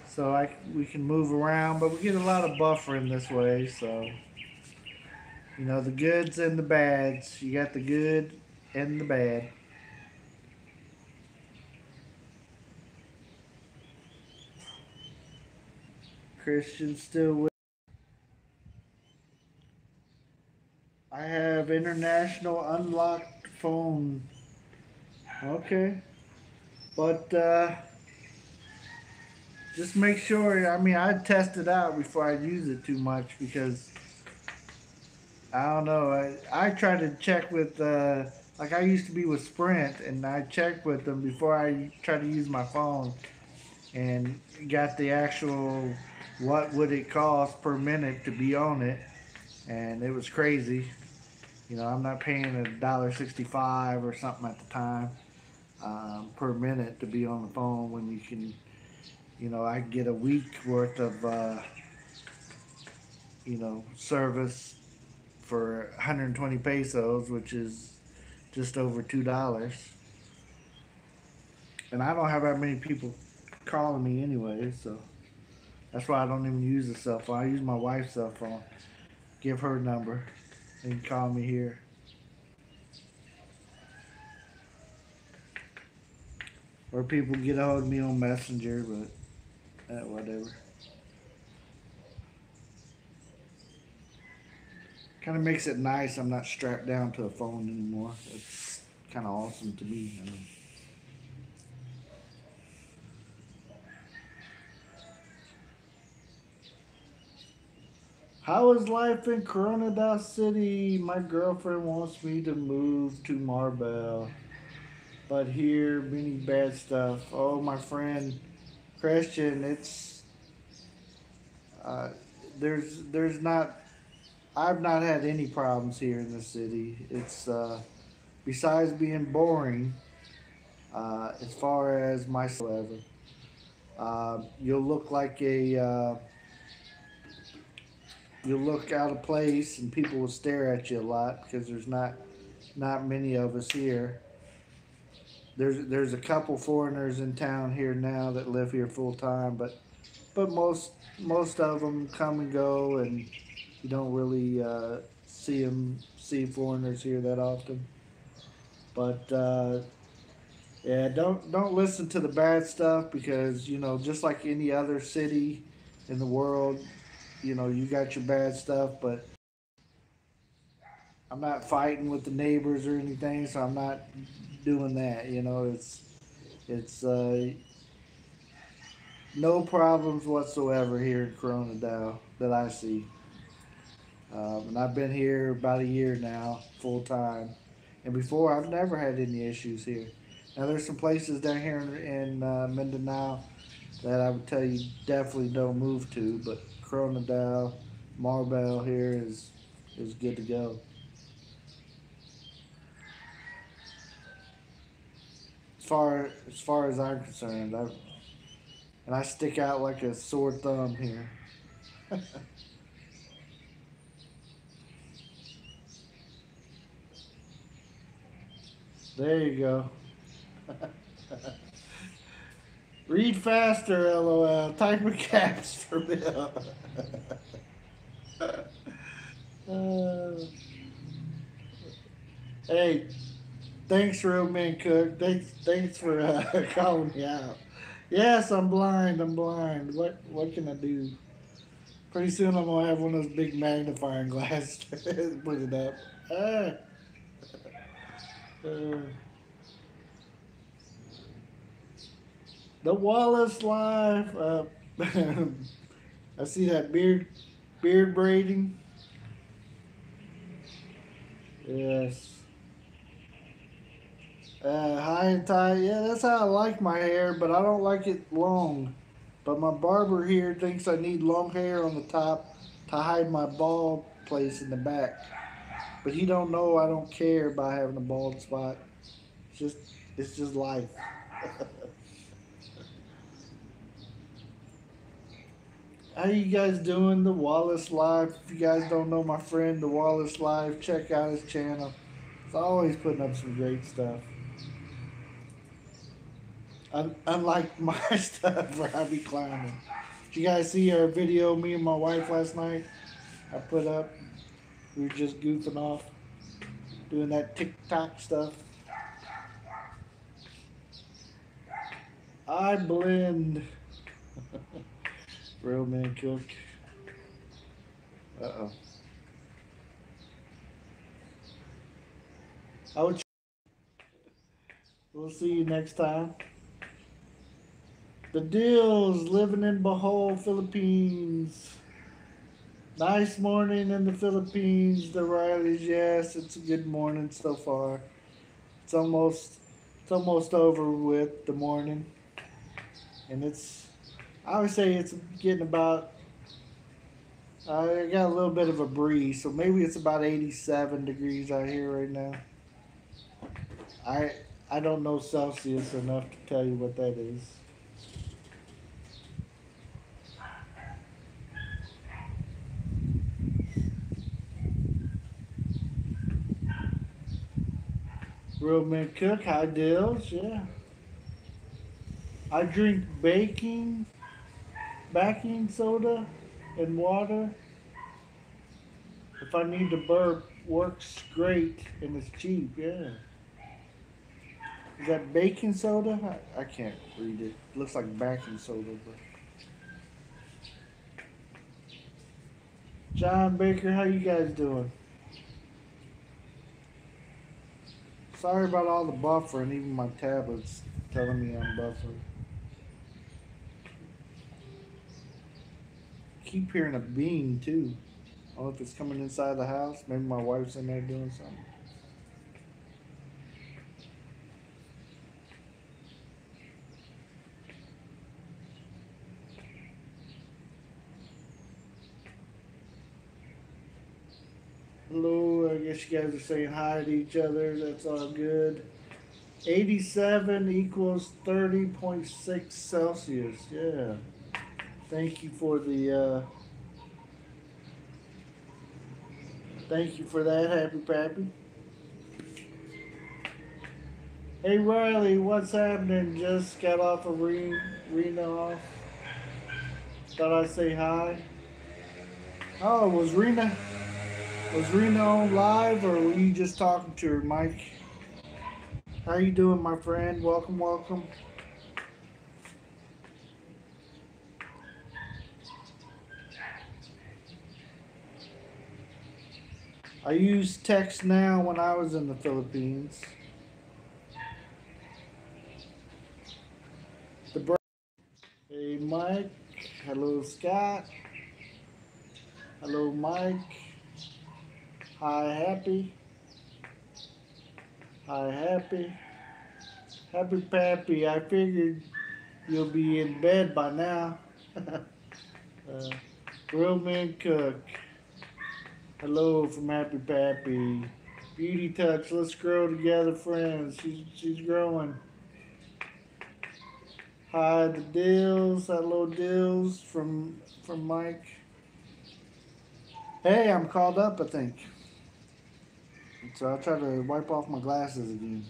Speaker 1: so I we can move around, but we get a lot of buffering this way. So, you know, the goods and the bads. You got the good and the bad. Christian still with. I have international unlocked phone. Okay. But uh, just make sure. I mean, I'd test it out before I use it too much because I don't know. I I try to check with uh, like I used to be with Sprint, and I checked with them before I tried to use my phone, and got the actual what would it cost per minute to be on it, and it was crazy. You know, I'm not paying a dollar sixty-five or something at the time um, per minute to be on the phone when you can, you know, I get a week worth of, uh, you know, service for 120 pesos, which is just over two dollars. And I don't have that many people calling me anyway, so that's why I don't even use the cell phone. I use my wife's cell phone. Give her number and call me here. Or people get a hold of me on Messenger, but uh, whatever. Kind of makes it nice. I'm not strapped down to a phone anymore. It's kind of awesome to me. I mean, How is life in Corona Koronadal City? My girlfriend wants me to move to Marbel but here many bad stuff. Oh, my friend Christian, it's uh, there's there's not. I've not had any problems here in the city. It's uh, besides being boring. Uh, as far as my uh, you'll look like a. Uh, you'll look out of place, and people will stare at you a lot because there's not not many of us here there's there's a couple foreigners in town here now that live here full time, but but most most of them come and go, and you don't really uh, see them see foreigners here that often. But uh, yeah, don't don't listen to the bad stuff because you know just like any other city in the world, you know you got your bad stuff, but I'm not fighting with the neighbors or anything, so I'm not doing that. You know, it's it's uh, no problems whatsoever here in Koronadal that I see. Um, and I've been here about a year now, full time. And before, I've never had any issues here. Now, there's some places down here in, in uh, Mindanao that I would tell you definitely don't move to, but Koronadal, Marbel here is is good to go. As far as far as I'm concerned, I and I stick out like a sore thumb here. there you go. Read faster, lol. Type of caps for Bill. uh, hey, Thanks, Real Man Cook. Thanks, thanks for uh, calling me out. Yes, I'm blind. I'm blind. What what can I do? Pretty soon I'm gonna have one of those big magnifying glass. Put it up. Uh, the Wallace Life. Uh, I see that beard, beard braiding. Yes. Uh, high and tight. Yeah, that's how I like my hair, but I don't like it long. But my barber here thinks I need long hair on the top to hide my bald place in the back. But he don't know I don't care about having a bald spot. It's just it's just life. How you guys doing? The Wallace Live. If you guys don't know my friend, the Wallace Live, check out his channel. He's always putting up some great stuff. Un- unlike my stuff where I be clowning. Did you guys see our video, me and my wife last night? I put up. Were just goofing off, doing that TikTok stuff. I blend. Real man cook. Uh oh. I would. We'll see you next time. The deals living in Bohol, Philippines. Nice morning in the Philippines. The Rileys, yes, it's a good morning so far. It's almost, it's almost over with the morning, and it's. I would say it's getting about. I got a little bit of a breeze, so maybe it's about 87 degrees out here right now. I I don't know Celsius enough to tell you what that is. Real men cook, high deals, yeah. I drink baking, baking soda, and water. If I need to burp, works great and it's cheap, yeah. Is that baking soda? I, I can't read it. it. Looks like baking soda, but. John Baker, how you guys doing? Sorry about all the buffering, even my tablet's telling me I'm buffering. Keep hearing a bean too. I don't know if it's coming inside the house. Maybe my wife's in there doing something. Hello, I guess you guys are saying hi to each other. That's all good. 87 equals 30.6 Celsius. Yeah. Thank you for the, uh, thank you for that, Happy Pappy. Hey Riley, what's happening? Just got off of Rena off. Thought I'd say hi. Oh, was Rena, was Reno live or were you just talking to her, Mike? How you doing, my friend? Welcome, welcome. I used TextNow when I was in the Philippines. The hey Mike, hello Scott, hello Mike, hi Happy, hi Happy, Happy Pappy. I figured you'll be in bed by now. uh, Real Cook. Hello from Happy Pappy. Beauty Touch, let's grow together, friends. She's she's growing. Hi the Dills. Hello Dills from from Mike. Hey, I'm called up, I think. So I'll try to wipe off my glasses again.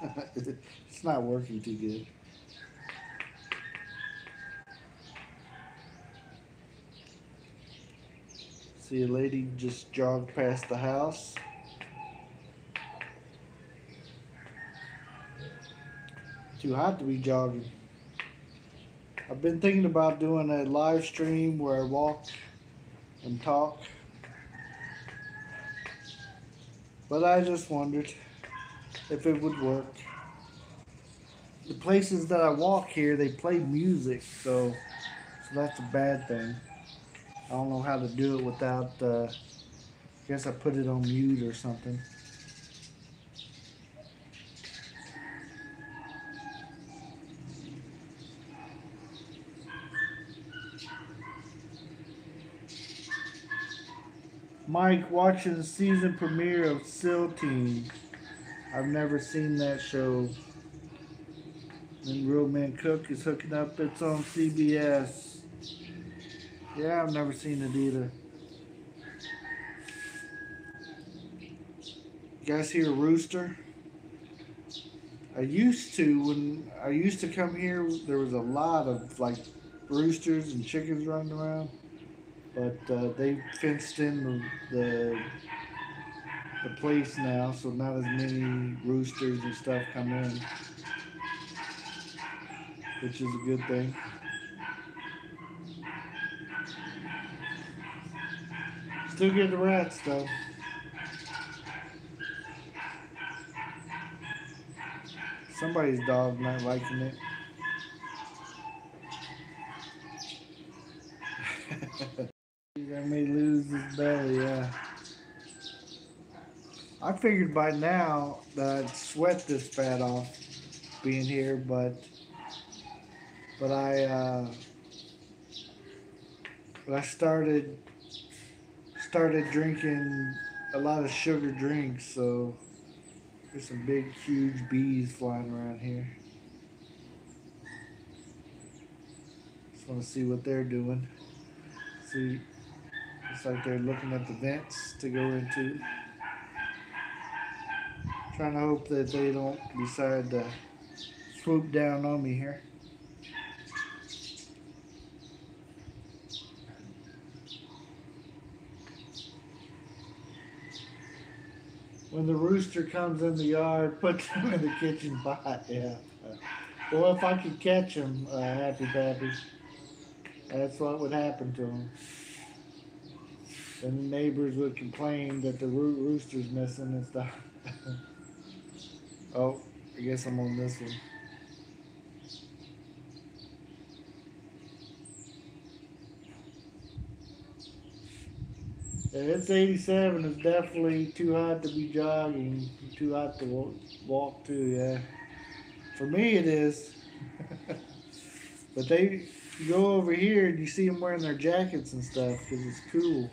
Speaker 1: it's not working too good. See a lady just jogged past the house. Too hot to be jogging. I've been thinking about doing a live stream where I walk and talk. But I just wondered if it would work. The places that I walk here, they play music, so so that's a bad thing. I don't know how to do it without. Uh, I guess I put it on mute or something. Mike watching the season premiere of Team. I've never seen that show. And Real Man Cook is hooking up. It's on CBS. Yeah, I've never seen it either. You guys hear rooster? I used to when I used to come here. There was a lot of like roosters and chickens running around, but uh, they fenced in the, the the place now, so not as many roosters and stuff come in, which is a good thing. Still get the rats though. Somebody's dog not liking it. I may lose his belly, yeah. I figured by now that I'd sweat this fat off being here, but but I uh, but I started started drinking a lot of sugar drinks, so there's some big, huge bees flying around here. Just want to see what they're doing. See, like they're looking at the vents to go into. Trying to hope that they don't decide to swoop down on me here. When the rooster comes in the yard, put them in the kitchen pot. Yeah. Well, if I could catch him, uh, happy pappy, that's what would happen to him. And the neighbors would complain that the roo- rooster's missing and stuff. oh, I guess I'm on this one. Yeah, it's 87. It's definitely too hot to be jogging. Too hot to walk, too, yeah. For me, it is. but they go over here and you see them wearing their jackets and stuff because it's cool.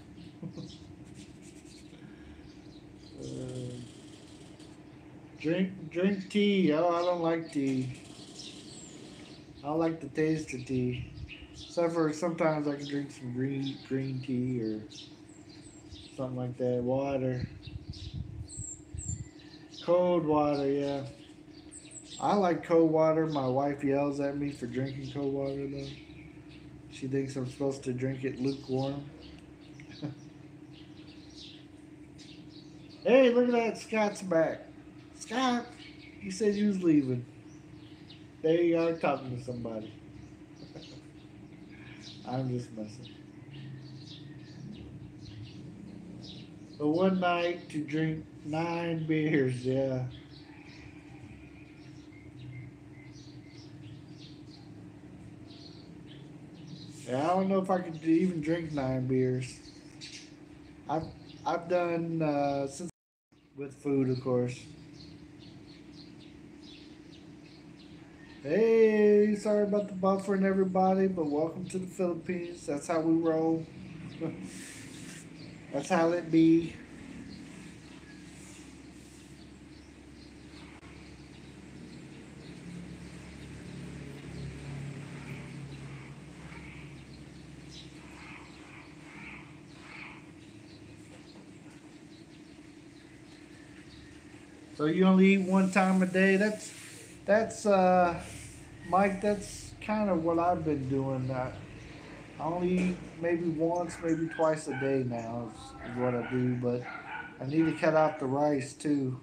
Speaker 1: Uh, drink drink tea. Oh, I don't like tea. I like the taste of tea. Except for sometimes I can drink some green green tea or something like that. Water. Cold water, yeah. I like cold water. My wife yells at me for drinking cold water though. She thinks I'm supposed to drink it lukewarm. Hey, look at that. Scott's back. Scott, you said you was leaving. There you are talking to somebody. I'm just messing. But one night to drink nine beers, yeah. Yeah, I don't know if I could even drink nine beers. I've I've done uh, since with food, of course. Hey, sorry about the buffering, everybody, but welcome to the Philippines. That's how we roll. That's how it be. So you only eat one time a day. That's that's uh, Mike. That's kind of what I've been doing. I, I only eat maybe once, maybe twice a day now is, what I do. But I need to cut out the rice too.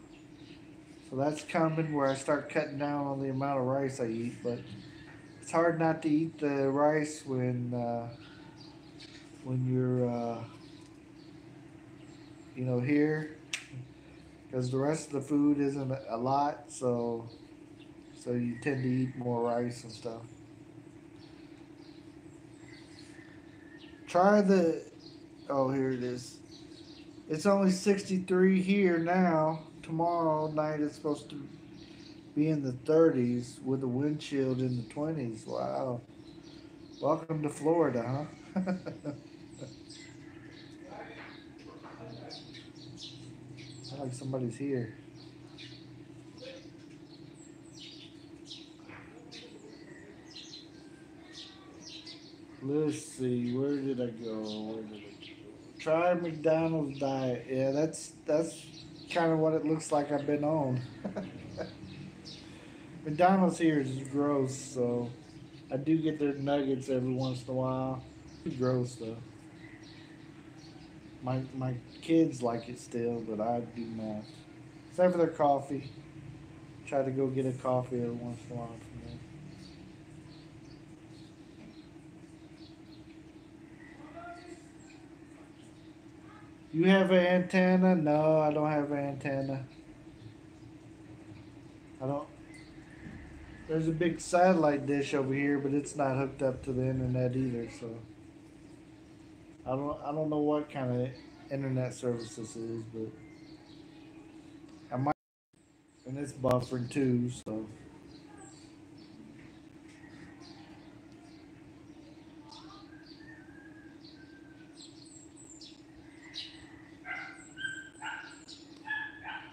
Speaker 1: So that's coming where I start cutting down on the amount of rice I eat. But it's hard not to eat the rice when uh, when you're uh, you know, here, because the rest of the food isn't a lot, so so you tend to eat more rice and stuff. Try the. Oh, here it is. It's only 63 here now. Tomorrow night it's supposed to be in the 30s with a wind chill in the 20s. Wow. Welcome to Florida, huh? like somebody's here. Let's see, where did I go? Where did I go? Try McDonald's diet. Yeah, that's that's kind of what it looks like I've been on. McDonald's here is gross, so I do get their nuggets every once in a while. Gross though. My my kids like it still, but I do not. Except for their coffee. Try to go get a coffee every once in a while from them. You have an antenna? No, I don't have an antenna. I don't. There's a big satellite dish over here, but it's not hooked up to the internet either. So I don't. I don't know what kind of internet service this is, but I might. And it's buffering too, so.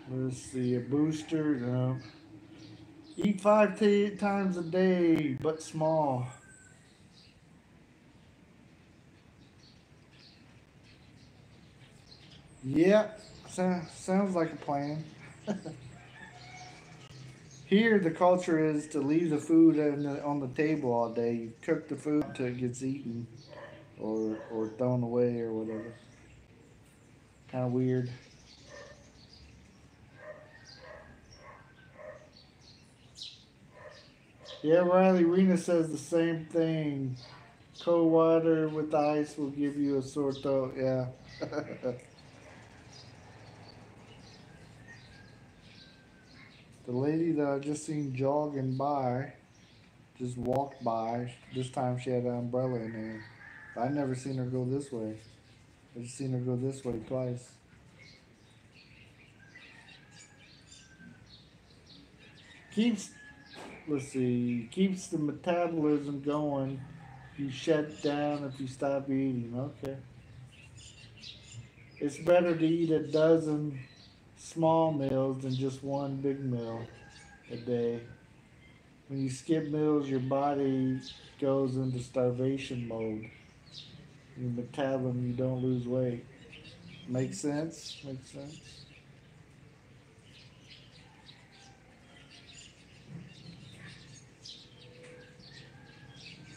Speaker 1: Let's see, a booster. Eat five times a day, but small. Yeah, so, sounds like a plan. Here, the culture is to leave the food on the, on the table all day. You cook the food until it gets eaten or, or thrown away or whatever. Kind of weird. Yeah, Riley Rena says the same thing. Cold water with ice will give you a sore throat. Yeah. the lady that I just seen jogging by just walked by. This time she had an umbrella in her. I never seen her go this way. I just seen her go this way twice. Keeps let's see, keeps the metabolism going. You shut down if you stop eating. Okay. It's better to eat a dozen small meals than just one big meal a day. When you skip meals, your body goes into starvation mode. Your metabolism, you don't lose weight. Makes sense? Makes sense?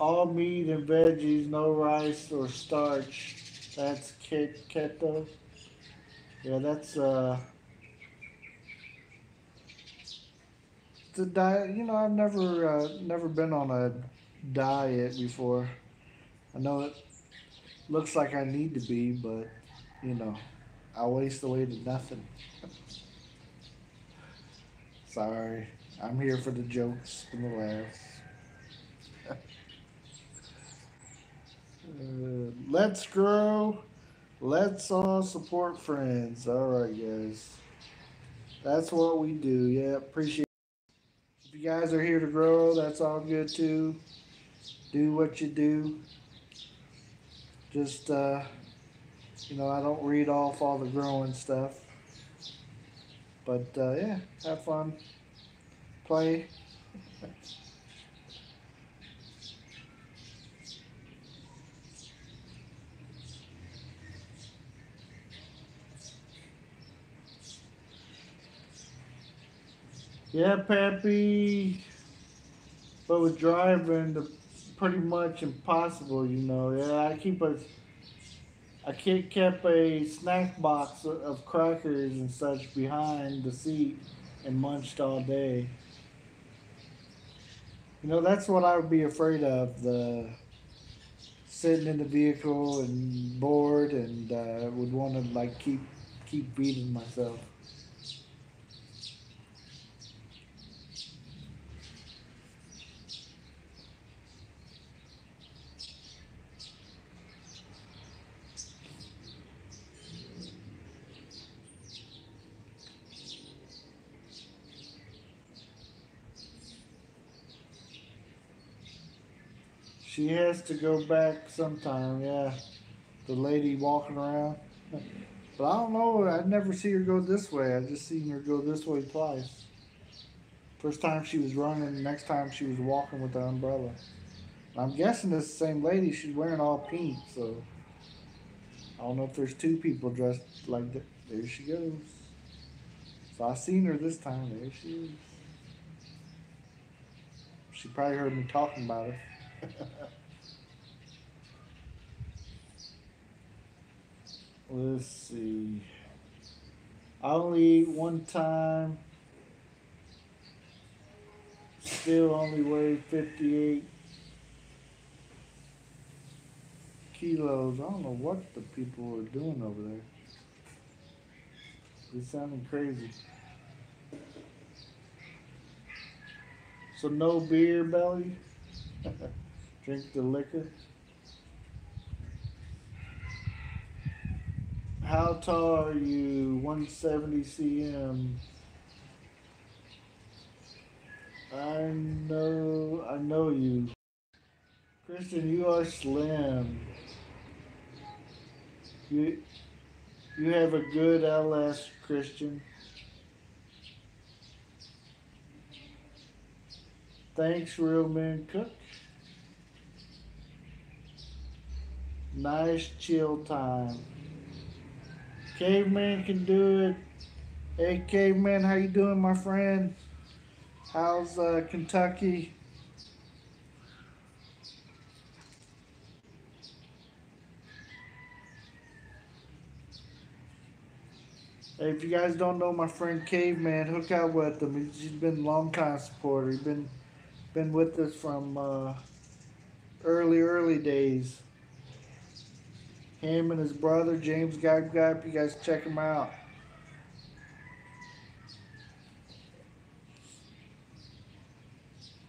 Speaker 1: all meat and veggies, no rice or starch. That's keto. Yeah, that's uh. A diet. You know, I've never uh, never been on a diet before. I know it looks like I need to be, but you know, I waste away to nothing. Sorry, I'm here for the jokes and the laughs. Uh, let's grow. Let's all support friends. All right, guys. That's what we do. Yeah, appreciate. You guys are here to grow, that's all good too. Do what you do. Just uh, you know, I don't read off all the growing stuff, but uh, yeah, have fun, play. Yeah, Pappy. But with driving, the pretty much impossible, you know. Yeah, I keep a, I keep kept a snack box of- crackers and such behind the seat and munched all day. You know, that's what I would be afraid of. The sitting in the vehicle and bored and uh, would want to like keep keep feeding myself. She has to go back sometime, yeah. The lady walking around. But I don't know, I never see her go this way. I just seen her go this way twice. First time she was running, next time she was walking with the umbrella. I'm guessing this same lady, she's wearing all pink, so I don't know if there's two people dressed like that. There she goes. So I seen her this time. There she is. She probably heard me talking about her. Let's see. I only eat one time. Still only weigh 58 kilos. I don't know what the people are doing over there. It's sounding crazy. So no beer belly? Drink the liquor? How tall are you? 170 cm. I know, I know you. Christian, you are slim. You, you have a good LS, Christian. Thanks, Real Man Cook. Nice chill time. Caveman can do it. Hey, Caveman, how you doing, my friend? How's uh, Kentucky? Hey, if you guys don't know my friend Caveman, hook out with him. He's been a long time supporter. He's been been with us from uh, early early days. Him and his brother James Gab Gab. You guys check him out.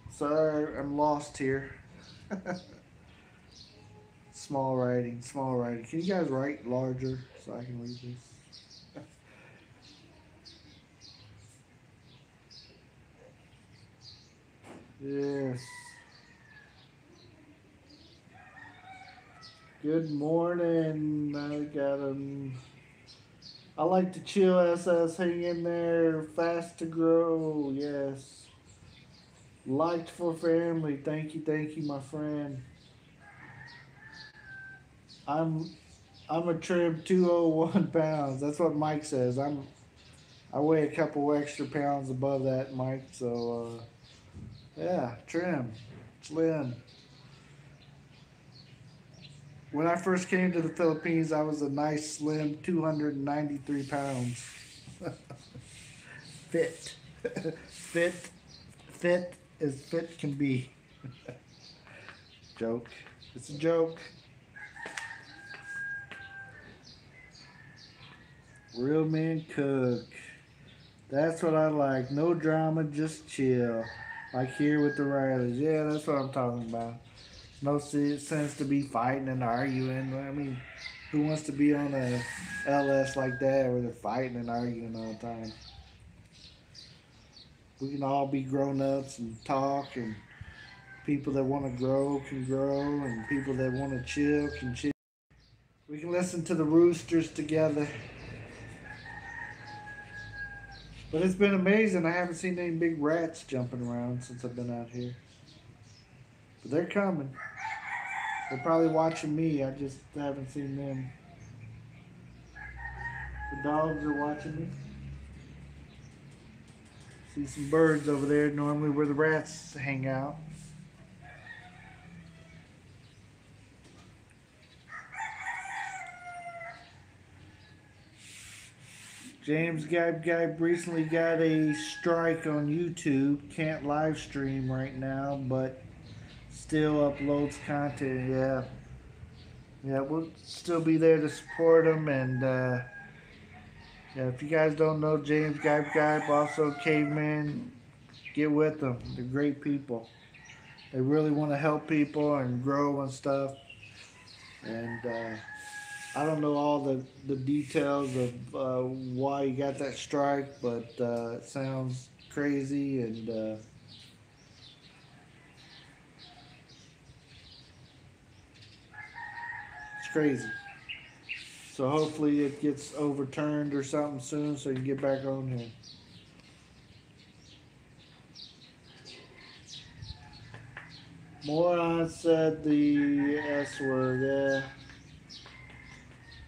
Speaker 1: Sorry, I'm lost here. small writing, small writing. Can you guys write larger so I can read this? yes. Good morning. I got him. I like to chill SS, hang in there, fast to grow. Yes. Liked for family. Thank you, thank you, my friend. I'm I'm a trim 201 pounds. That's what Mike says. I'm I weigh a couple extra pounds above that, Mike. So uh, yeah, trim, slim. When I first came to the Philippines, I was a nice, slim, 293 pounds. fit, fit, fit as fit can be. joke. It's a joke. Real man cook. That's what I like. No drama, just chill. Like here with the Rileys. Yeah, that's what I'm talking about. No se- sense to be fighting and arguing. I mean, who wants to be on a LS like that where they're fighting and arguing all the time? We can all be grown ups and talk, and people that want to grow can grow, and people that want to chill can chill. We can listen to the roosters together. But it's been amazing. I haven't seen any big rats jumping around since I've been out here. But they're coming. They're probably watching me. I just haven't seen them. The dogs are watching me. See some birds over there, normally where the rats hang out. James Gab Gab recently got a strike on YouTube. Can't live stream right now, but still uploads content. Yeah. Yeah, we'll still be there to support him and uh, Yeah, if you guys don't know James Gype Gype, also Caveman, get with them. They're great people. They really want to help people and grow and stuff. And uh, I don't know all the, the details of uh, why you got that strike, but uh, it sounds crazy and. Uh, it's crazy. So hopefully it gets overturned or something soon so you can get back on here. Moron said the S word, yeah.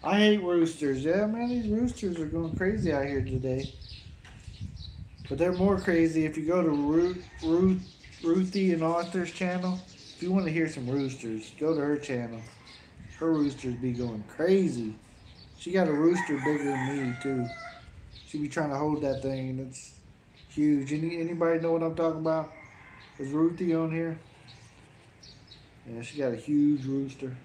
Speaker 1: I hate roosters. Yeah, man, these roosters are going crazy out here today. But they're more crazy if you go to Ruth, Ruth, Ruthie and Arthur's channel. If you want to hear some roosters, go to her channel. Her roosters be going crazy. She got a rooster bigger than me too. She be trying to hold that thing, and it's huge. Any anybody know what I'm talking about? Is Ruthie on here? Yeah, she got a huge rooster.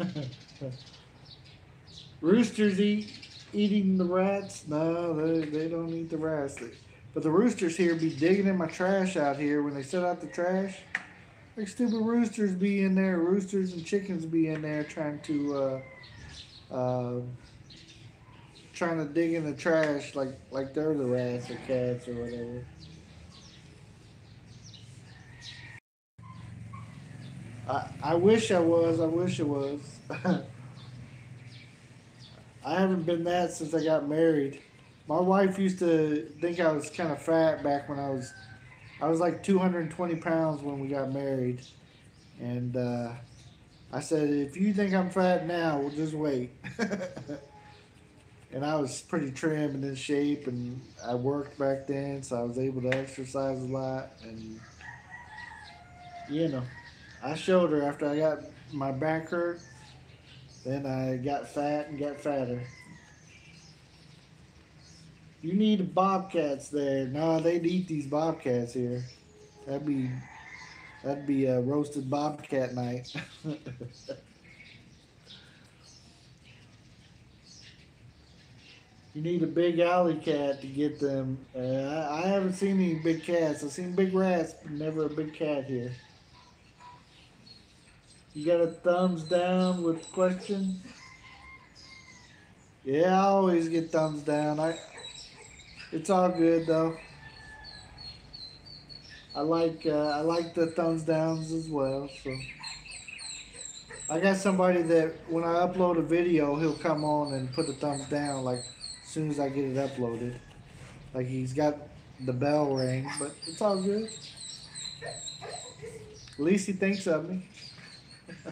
Speaker 1: roosters eat eating the rats? No, they, they don't eat the rats. They, but the roosters here be digging in my trash out here when they set out the trash. Like stupid roosters be in there. Roosters and chickens be in there trying to uh, uh, trying to dig in the trash like like they're the rats or cats or whatever. I I wish I was. I wish I was. I haven't been that since I got married. My wife used to think I was kind of fat back when I was, I was like 220 pounds when we got married, and uh, I said, if you think I'm fat now, we'll just wait. and I was pretty trim and in shape, and I worked back then, so I was able to exercise a lot, and you know, I showed her after I got my back hurt. Then I got fat and got fatter. You need bobcats there. No, they'd eat these bobcats here. That'd be that'd be a roasted bobcat night. you need a big alley cat to get them. Uh, I, I haven't seen any big cats. I've seen big rats, but never a big cat here. You got a thumbs down with question? Yeah, I always get thumbs down. I it's all good though. I like uh, I like the thumbs downs as well. So I got somebody that when I upload a video, he'll come on and put a thumbs down like as soon as I get it uploaded. Like he's got the bell ring, but it's all good. At least he thinks of me.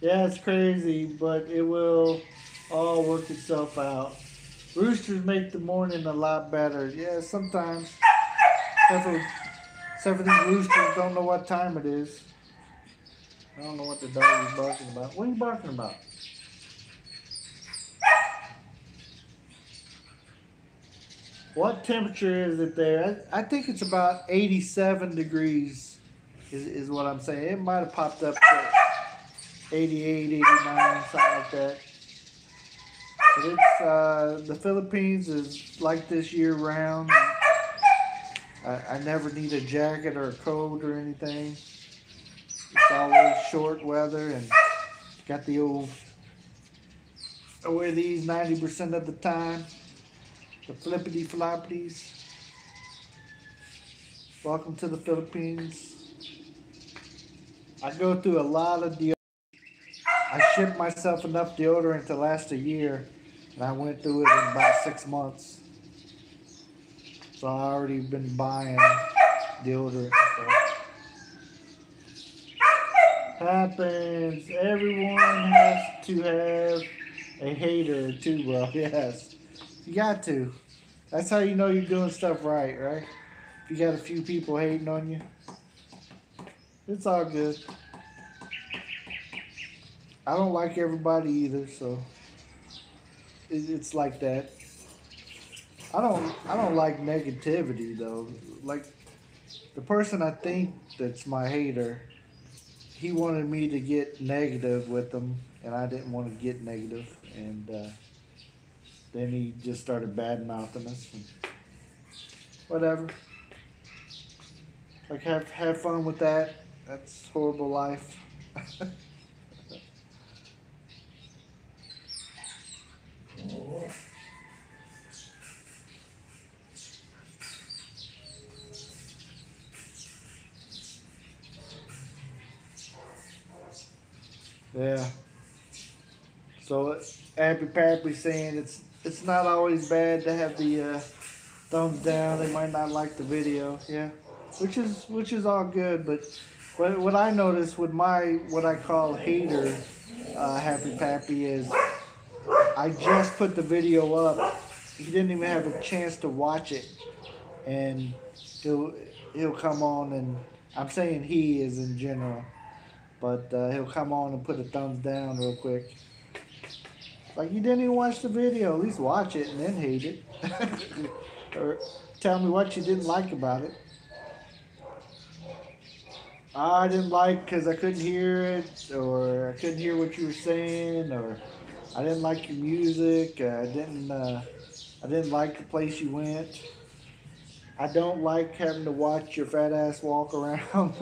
Speaker 1: yeah, it's crazy, but it will all work itself out. Roosters make the morning a lot better. Yeah, sometimes. Except for, except for these roosters don't know what time it is. I don't know what the dog is barking about. What are you barking about? What temperature is it there? I, I think it's about 87 degrees is, is what I'm saying. It might have popped up to 88, 89, something like that. It's uh, the Philippines is like this year round. I, I never need a jacket or a coat or anything. It's always short weather and got the old. I wear these 90% of the time. The flippity floppities. Welcome to the Philippines. I go through a lot of deodorant. I ship myself enough deodorant to last a year, and I went through it in about six months. So I already been buying deodorant. Happens. Everyone has to have a hater too, bro. Yes, you got to. That's how you know you're doing stuff right, right? You got a few people hating on you, it's all good. I don't like everybody either, so it's like that. I don't I don't like negativity though. Like the person I think that's my hater, he wanted me to get negative with him, and I didn't want to get negative, and uh, then he just started bad mouthing us. Whatever. Like have have fun with that. That's horrible life. Yeah. So Happy Pappy saying it's it's not always bad to have the uh, thumbs down. They might not like the video. Yeah, which is which is all good. But what what I noticed with my what I call hater uh, Happy Pappy is I just put the video up. He didn't even have a chance to watch it, and he'll he'll come on and I'm saying he is in general but uh, he'll come on and put a thumbs down real quick. Like you didn't even watch the video, at least watch it and then hate it, or tell me what you didn't like about it. I didn't like because I couldn't hear it, or I couldn't hear what you were saying, or I didn't like your music. I didn't. Uh, I didn't like the place you went. I don't like having to watch your fat ass walk around.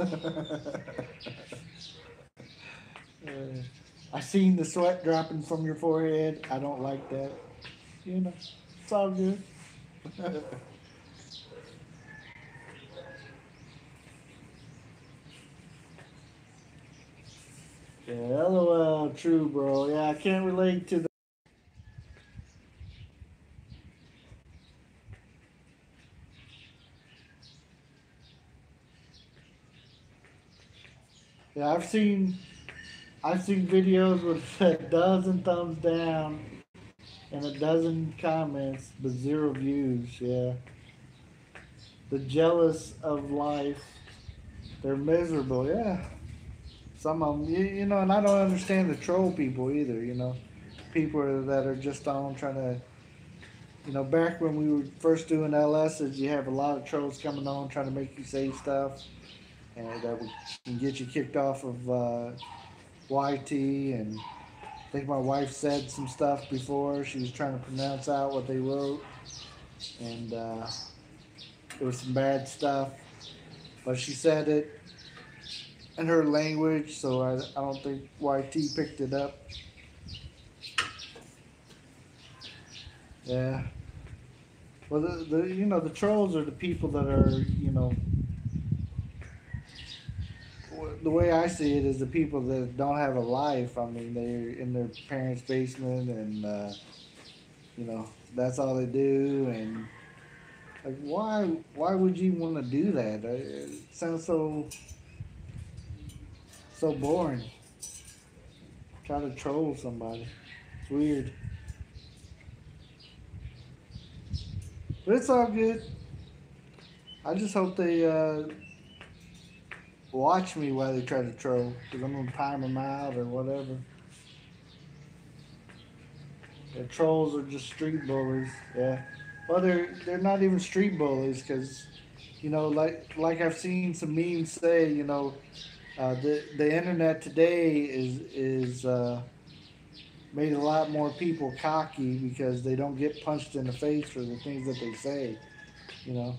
Speaker 1: Uh, I seen the sweat dropping from your forehead. I don't like that. You know, it's all good. yeah, lol, true, bro. Yeah, I can't relate to the. Yeah, I've seen I've seen videos with a dozen thumbs down and a dozen comments, but zero views. Yeah. The jealous of life. They're miserable. Yeah. Some of them, you, you know, and I don't understand the troll people either. You know, people that are just on trying to. You know, back when we were first doing LSs, you have a lot of trolls coming on trying to make you say stuff, and that would can get you kicked off of. Uh, YT, and I think my wife said some stuff before. She was trying to pronounce out what they wrote, and uh, it was some bad stuff. But she said it in her language, so I, I don't think YT picked it up. Yeah. Well, the, the you know the trolls are the people that are you know the way I see it is the people that don't have a life. I mean, they're in their parents' basement, and uh, you know that's all they do. And like, why? Why would you want to do that? Uh, it sounds so so boring. Try to troll somebody. It's weird. But it's all good. I just hope they. Uh, watch me while they try to troll, because I'm gonna time them out or whatever. The trolls are just street bullies. Yeah. Well, they're they're not even street bullies, because you know, like like I've seen some memes say, you know, uh, the the internet today is is uh, made a lot more people cocky because they don't get punched in the face for the things that they say. You know,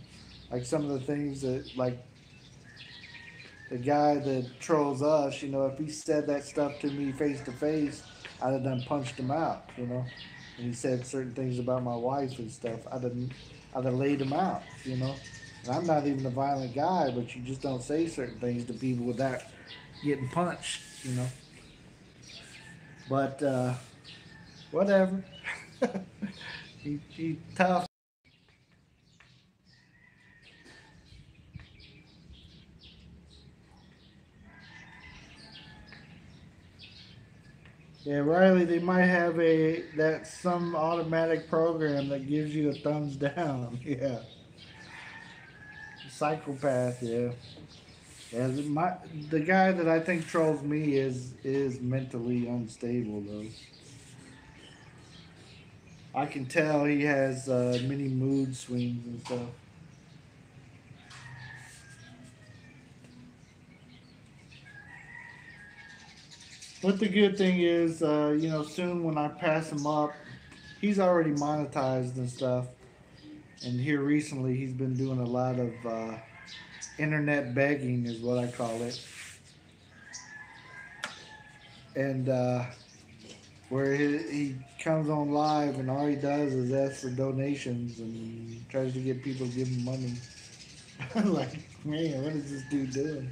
Speaker 1: like some of the things that like the guy that trolls us, you know, if he said that stuff to me face to face, I'd have done punched him out, you know. And he said certain things about my wife and stuff, I'd have, I'd have laid him out, you know. And I'm not even a violent guy, but you just don't say certain things to people without getting punched, you know. But uh, whatever. he, he tough. Yeah, Riley, they might have a that some automatic program that gives you a thumbs down. Yeah. Psychopath, yeah. The- my the guy that I think trolls me is is mentally unstable though. I can tell he has uh, many mood swings and stuff. But the good thing is, uh, you know, soon when I pass him up, he's already monetized and stuff. And here recently, he's been doing a lot of uh, internet begging, is what I call it. And uh, where he, he comes on live and all he does is ask for donations and tries to get people to give him money. like, man, what is this dude doing?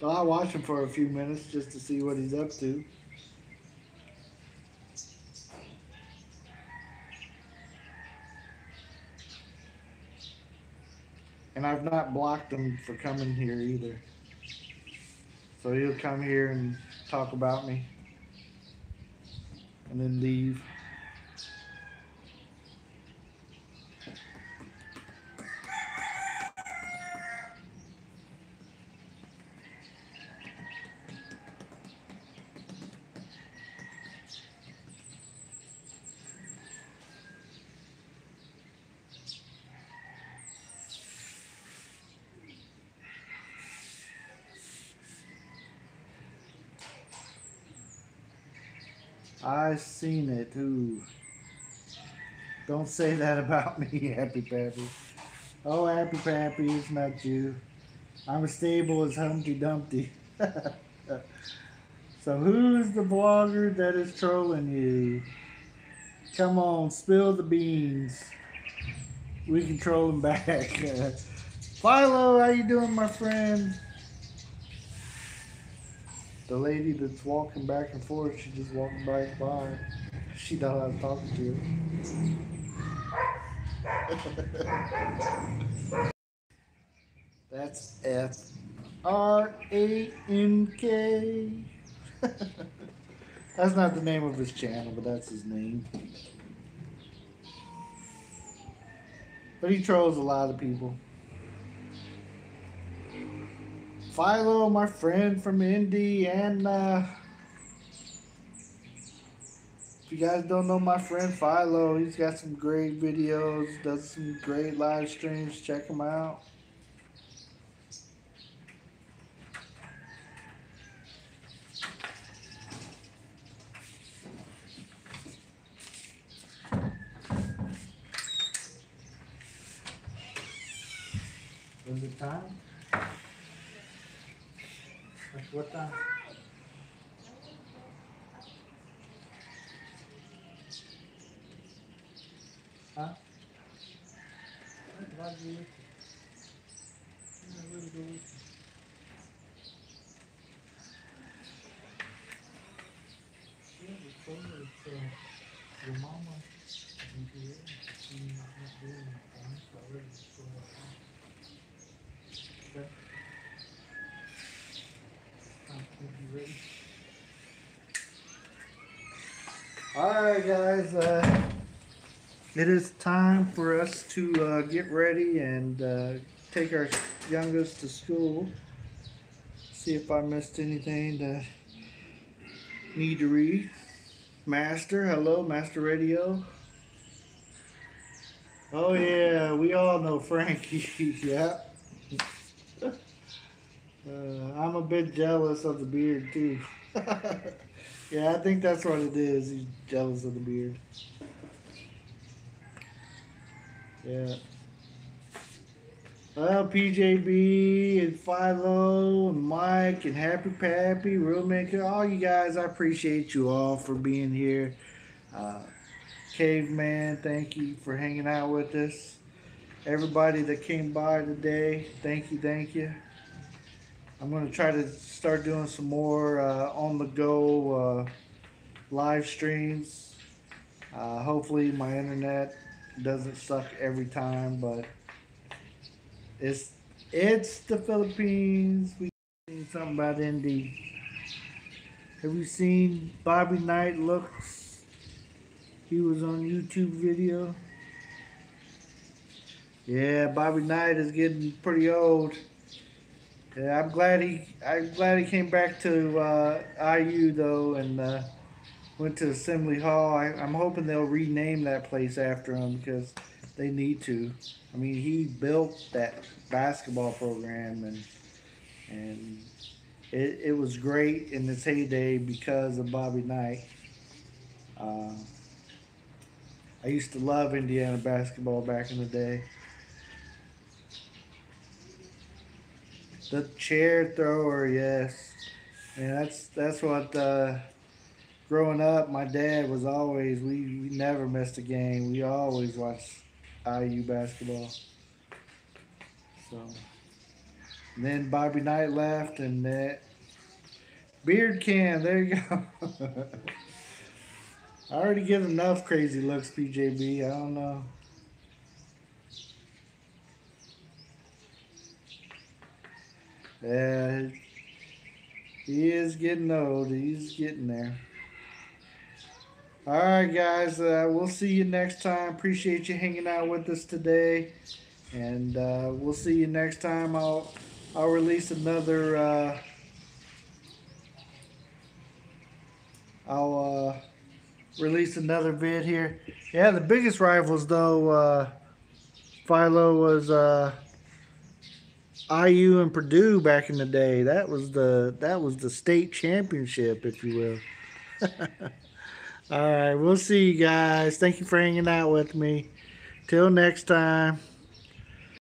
Speaker 1: So I watch him for a few minutes just to see what he's up to. And I've not blocked him for coming here either. So he'll come here and talk about me and then leave. I seen it too. Don't say that about me, Happy Pappy. Oh, Happy Pappy, it's not you. I'm as stable as Humpty Dumpty. so who's the blogger that is trolling you? Come on, spill the beans. We can troll him back. Philo, how you doing, my friend? The lady that's walking back and forth, she just walking back by. She know how to talk to you. That's F R A N K. That's not the name of his channel, but that's his name. But he trolls a lot of people. Philo, my friend from Indiana. If you guys don't know my friend Philo, he's got some great videos, does some great live streams. Check him out. Is it time? Like what time? Huh? Why do you- Yeah, where to go with you? Yeah, the phone is, uh, your mama isn't here, she's not doing anything, so I already just go outside. Okay? Time Alright guys, uh, it is time for us to uh, get ready and uh, take our youngest to school. See if I missed anything that need to read. Master, hello, Master Radio. Oh yeah, we all know Frankie. yeah. Uh, I'm a bit jealous of the beard too. yeah, I think that's what it is. He's jealous of the beard. Yeah. Well, PJB and Philo and Mike and Happy Pappy, Real Maker, all you guys, I appreciate you all for being here. Uh, Caveman, thank you for hanging out with us. Everybody that came by today, thank you, thank you. I'm going to try to start doing some more uh, on the go uh, live streams. Uh, hopefully, my internet doesn't suck every time, but it's it's the Philippines. We seen something about Indy. Have you seen Bobby Knight looks? He was on YouTube video. Yeah, Bobby Knight is getting pretty old. Yeah, I'm glad he I'm glad he came back to uh, IU though and uh, went to Assembly Hall. I, I'm hoping they'll rename that place after him because they need to. I mean, he built that basketball program and and it, it was great in its heyday because of Bobby Knight. Uh, I used to love Indiana basketball back in the day. The chair thrower, yes. And that's that's what uh, growing up my dad was always we, we never missed a game. We always watched IU basketball. So and then Bobby Knight left and that beard can, there you go. I already get enough crazy looks, PJB. I don't know. Yeah, he is getting old. He's getting there. All right, guys. Uh, we'll see you next time. Appreciate you hanging out with us today, and uh, we'll see you next time. I'll I'll release another. Uh, I'll uh, release another vid here. Yeah, the biggest rivals though, uh, Philo was uh, IU and Purdue back in the day. That was the that was the state championship, if you will. All right, we'll see you guys. Thank you for hanging out with me. Till next time.